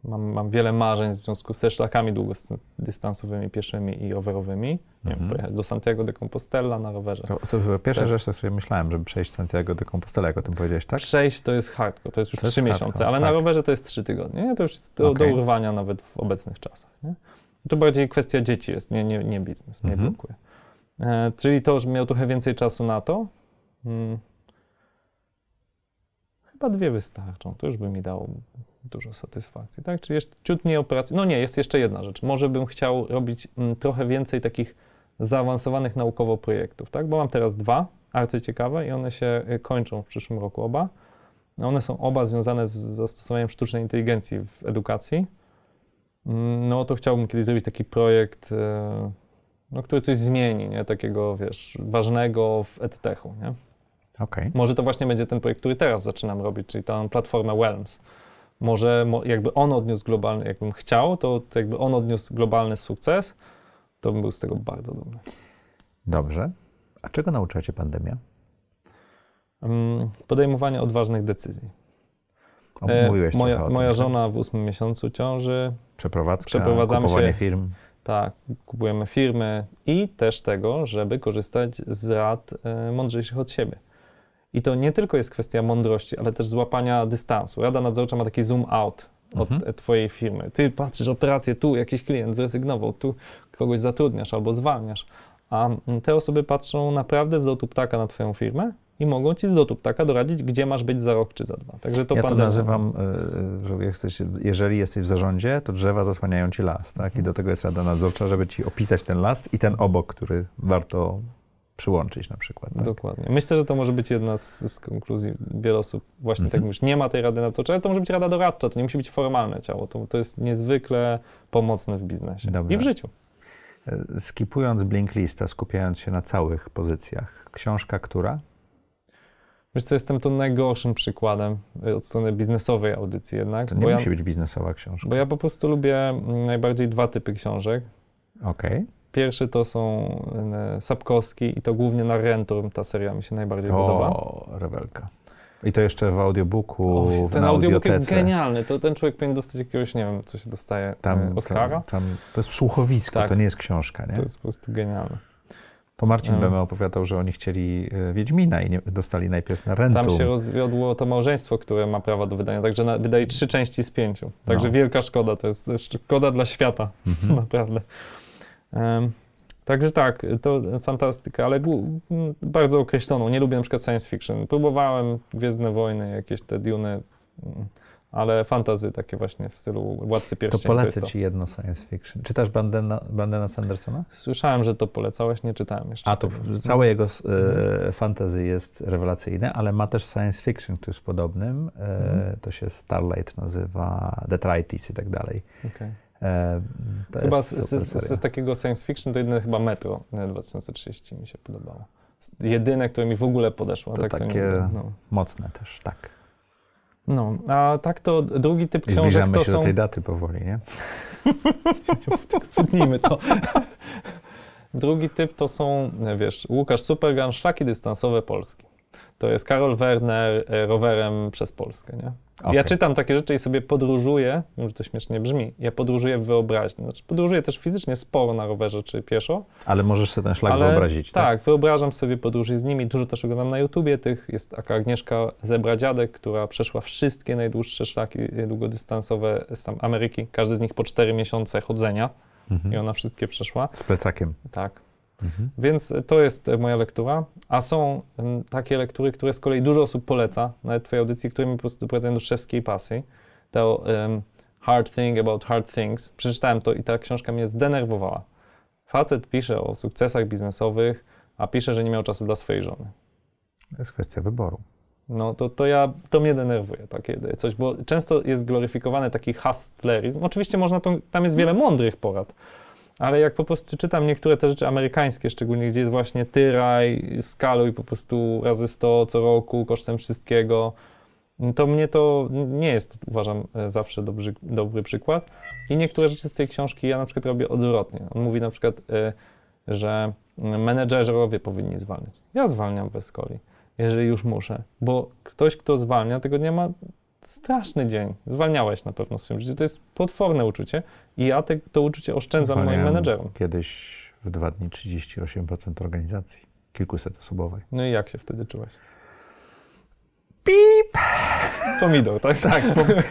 Mam, mam wiele marzeń w związku ze szlakami długodystansowymi, pieszymi i rowerowymi. Nie wiem, Mhm. pojechać do Santiago de Compostela na rowerze. To, to była pierwsza Tak. rzecz, o której myślałem, żeby przejść Santiago de Compostela, jak o tym powiedziałeś, tak? Przejść to jest hardcore, to jest już To trzy hardcore, miesiące, ale na tak. rowerze to jest trzy tygodnie. Nie? To już jest do, Okej. do urwania nawet w obecnych czasach. Nie? To bardziej kwestia dzieci jest, nie, nie, nie biznes, mnie Mhm. blokuje. E, czyli to, że miał trochę więcej czasu na to, mm, chyba dwie wystarczą, to już by mi dało dużo satysfakcji, tak? Czyli jeszcze ciut mniej operacji. No nie, jest jeszcze jedna rzecz. Może bym chciał robić mm, trochę więcej takich zaawansowanych naukowo projektów, tak? Bo mam teraz dwa arcyciekawe i one się y, kończą w przyszłym roku oba. One są oba związane z zastosowaniem sztucznej inteligencji w edukacji. Mm, No to chciałbym kiedyś zrobić taki projekt, e, no, który coś zmieni, nie? Takiego, wiesz, ważnego w edtechu, nie? Okej. Może to właśnie będzie ten projekt, który teraz zaczynam robić, czyli tą platformę Whelms. Może mo- jakby on odniósł globalny, jakbym chciał, to, jakby on odniósł globalny sukces, to bym był z tego bardzo dumny. Dobrze. A czego nauczyła cię pandemia? Mm, Podejmowanie odważnych decyzji. O, E, Mówiłeś moja, trochę o moja tym. żona w ósmym miesiącu ciąży, Przeprowadzka, Przeprowadzamy kupowanie się- firm. tak, kupujemy firmy i też tego, żeby korzystać z rad e, mądrzejszych od siebie. I to nie tylko jest kwestia mądrości, ale też złapania dystansu. Rada nadzorcza ma taki zoom out od Mhm. e, twojej firmy. Ty patrzysz operację, tu jakiś klient zrezygnował, tu kogoś zatrudniasz albo zwalniasz. A te osoby patrzą naprawdę z lotu ptaka na twoją firmę i mogą ci z lotu ptaka doradzić, gdzie masz być za rok czy za dwa. Także to ja to pandemia. nazywam, y, że jesteś, jeżeli jesteś w zarządzie, to drzewa zasłaniają ci las, tak? I do tego jest rada nadzorcza, żeby ci opisać ten las i ten obok, który warto przyłączyć na przykład. Tak? Dokładnie. Myślę, że to może być jedna z, z konkluzji. Wiele osób właśnie tak Mhm. mówisz, nie ma tej rady nadzorczej, ale to może być rada doradcza, to nie musi być formalne ciało. To, to jest niezwykle pomocne w biznesie Dobrze. i w życiu. Y, Skipując blink lista, skupiając się na całych pozycjach, książka która? Wiesz co, jestem tu najgorszym przykładem od strony biznesowej audycji jednak, To nie bo, ja, musi być biznesowa książka. bo ja po prostu lubię mm, najbardziej dwa typy książek. Okej. Pierwszy to są y, Sapkowski i to głównie na Renturm, ta seria mi się najbardziej podoba. O, rewelka. I to jeszcze w audiobooku, O, w, ten audiobook jest genialny, to ten człowiek powinien dostać jakiegoś, nie wiem, co się dostaje, Tam, y, Oscara. Tam, tam, to jest słuchowisko, Tak. to nie jest książka, nie? To jest po prostu genialne. To Marcin Mm. Beme opowiadał, że oni chcieli e, Wiedźmina i nie, dostali najpierw na rentum. Tam się rozwiodło to małżeństwo, które ma prawa do wydania, także na, wydaje trzy części z pięciu. Także No. wielka szkoda, to jest, to jest szkoda dla świata, Mhm. naprawdę. Także tak, to fantastyka, ale bardzo określoną. Nie lubię na przykład science fiction. Próbowałem Gwiezdne Wojny, jakieś te Dune, ale fantazy takie właśnie w stylu Władcy To Pierścieni. polecę jest to. ci jedno science fiction. Czytasz Bandena, Bandena Sandersona? Słyszałem, że to polecałeś, nie czytałem jeszcze. A to w, całe jego e, fantasy jest rewelacyjne, ale ma też science fiction, który jest podobnym. E, Mhm. To się Starlight nazywa, Detritus i tak dalej. Okej. E, to Chyba z, z, z, takiego science fiction to jedyne chyba Metro e, 2030 mi się podobało. Jedyne, które mi w ogóle podeszło. To tak takie- nie, no. Mocne też, tak. no, a tak to drugi typ I książek zbliżamy to się są... do tej daty powoli, nie? Wytnijmy to. Drugi typ to są, wiesz, Łukasz Supergan, Szlaki dystansowe Polski. To jest Karol Werner e, rowerem przez Polskę, nie? Ja Okej. czytam takie rzeczy i sobie podróżuję, może to śmiesznie brzmi, ja podróżuję w wyobraźni. Znaczy podróżuję też fizycznie sporo na rowerze czy pieszo, Ale możesz sobie ten szlak wyobrazić, tak? tak? wyobrażam sobie podróży z nimi. Dużo też oglądam na YouTubie tych. Jest taka Agnieszka Zebra-Dziadek, która przeszła wszystkie najdłuższe szlaki długodystansowe z Ameryki. Każdy z nich po 4 miesiące chodzenia Mhm. i ona wszystkie przeszła. Z plecakiem. Tak. Mhm. Więc to jest moja lektura. A są em, takie lektury, które z kolei dużo osób poleca, nawet w twojej audycji, które mi po prostu doprowadzają do szewskiej pasji. To em, Hard Thing About Hard Things. Przeczytałem to i ta książka mnie zdenerwowała. Facet pisze o sukcesach biznesowych, a pisze, że nie miał czasu dla swojej żony. To jest kwestia wyboru. No to, to ja, to mnie denerwuje takie coś, bo często jest gloryfikowany taki hustlerizm. Oczywiście można to, tam jest wiele mądrych porad, ale jak po prostu czytam niektóre te rzeczy amerykańskie, szczególnie gdzie jest właśnie tyraj, skaluj po prostu razy 100 co roku kosztem wszystkiego, to mnie to nie jest, uważam, e, zawsze dobry, dobry przykład. I niektóre rzeczy z tej książki ja na przykład robię odwrotnie. On mówi na przykład, e, że menedżerowie powinni zwalniać. Ja zwalniam bez coli jeżeli już muszę. Bo ktoś, kto zwalnia, tego dnia ma straszny dzień. Zwalniałeś na pewno w swoim życiu. To jest potworne uczucie i ja te, to uczucie oszczędzam moim Zwalniałem menedżerom. Kiedyś w dwa dni 38% organizacji, kilkuset osobowej. No i jak się wtedy czułeś? Pip! Pomidor, tak? Tak,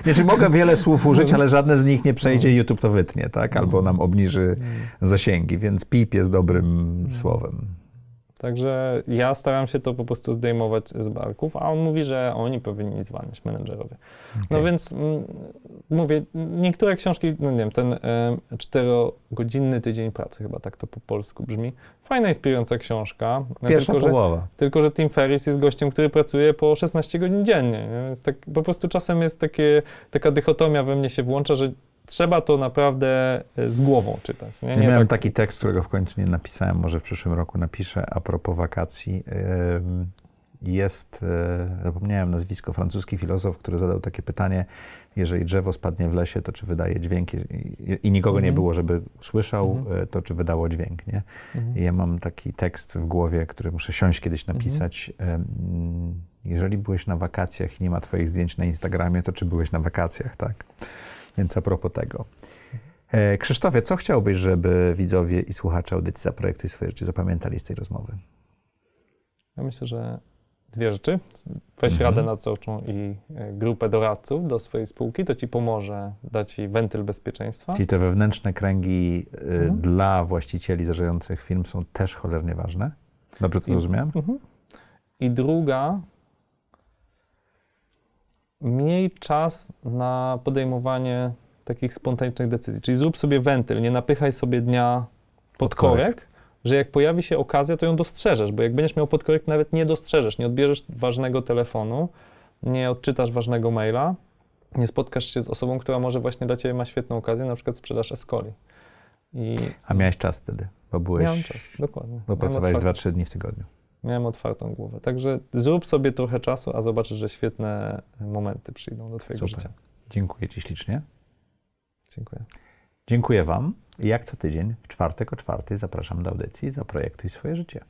znaczy mogę wiele słów użyć, ale żadne z nich nie przejdzie i YouTube to wytnie, tak? Albo nam obniży zasięgi, więc pip jest dobrym słowem. Także ja staram się to po prostu zdejmować z barków, a on mówi, że oni powinni zwalniać menedżerowie. No Okej. więc mm, mówię, niektóre książki, no nie wiem, ten czterogodzinny tydzień pracy, chyba tak to po polsku brzmi. Fajna, inspirująca książka. Pierwsza tylko, że, połowa. tylko, że Tim Ferriss jest gościem, który pracuje po 16 godzin dziennie. Nie? Więc tak, po prostu czasem jest takie, taka dychotomia we mnie się włącza, że trzeba to naprawdę e, z głową czytać. Nie, Ja nie miałem tak, taki tekst, którego w końcu nie napisałem, może w przyszłym roku napiszę, a propos wakacji. Jest, e, zapomniałem nazwisko, francuski filozof, który zadał takie pytanie, jeżeli drzewo spadnie w lesie, to czy wydaje dźwięk i, nikogo nie Mhm. było, żeby słyszał, Mhm. e, to czy wydało dźwięk, nie? Mhm. Ja mam taki tekst w głowie, który muszę siąść kiedyś Mhm. napisać. Jeżeli byłeś na wakacjach i nie ma twoich zdjęć na Instagramie, to czy byłeś na wakacjach, tak? Więc a propos tego. E, Krzysztofie, co chciałbyś, żeby widzowie i słuchacze audycji Zaprojektuj swoje życie zapamiętali z tej rozmowy? Ja myślę, że dwie rzeczy. Weź Mhm. radę nadzorczą i e, grupę doradców do swojej spółki, to ci pomoże dać ci wentyl bezpieczeństwa. Czyli te wewnętrzne kręgi y, Mhm. dla właścicieli zarządzających firm są też cholernie ważne? Dobrze to I- zrozumiałem? Mhm. I druga, miej czas na podejmowanie takich spontanicznych decyzji. Czyli zrób sobie wentyl, nie napychaj sobie dnia pod korek. że jak pojawi się okazja, to ją dostrzeżesz, bo jak będziesz miał pod korek, nawet nie dostrzeżesz, nie odbierzesz ważnego telefonu, nie odczytasz ważnego maila, nie spotkasz się z osobą, która może właśnie dla ciebie ma świetną okazję, na przykład sprzedaż Escoli. I A miałeś czas wtedy, bo byłeś, miałem czas, dokładnie. bo pracowałeś otwarty- 2-3 dni w tygodniu. Miałem otwartą głowę. Także zrób sobie trochę czasu, a zobaczysz, że świetne momenty przyjdą do Twojego Super. życia. Dziękuję Ci ślicznie. Dziękuję. Dziękuję Wam. I Jak co tydzień, w czwartek o czwartej zapraszam do audycji Zaprojektuj swoje życie.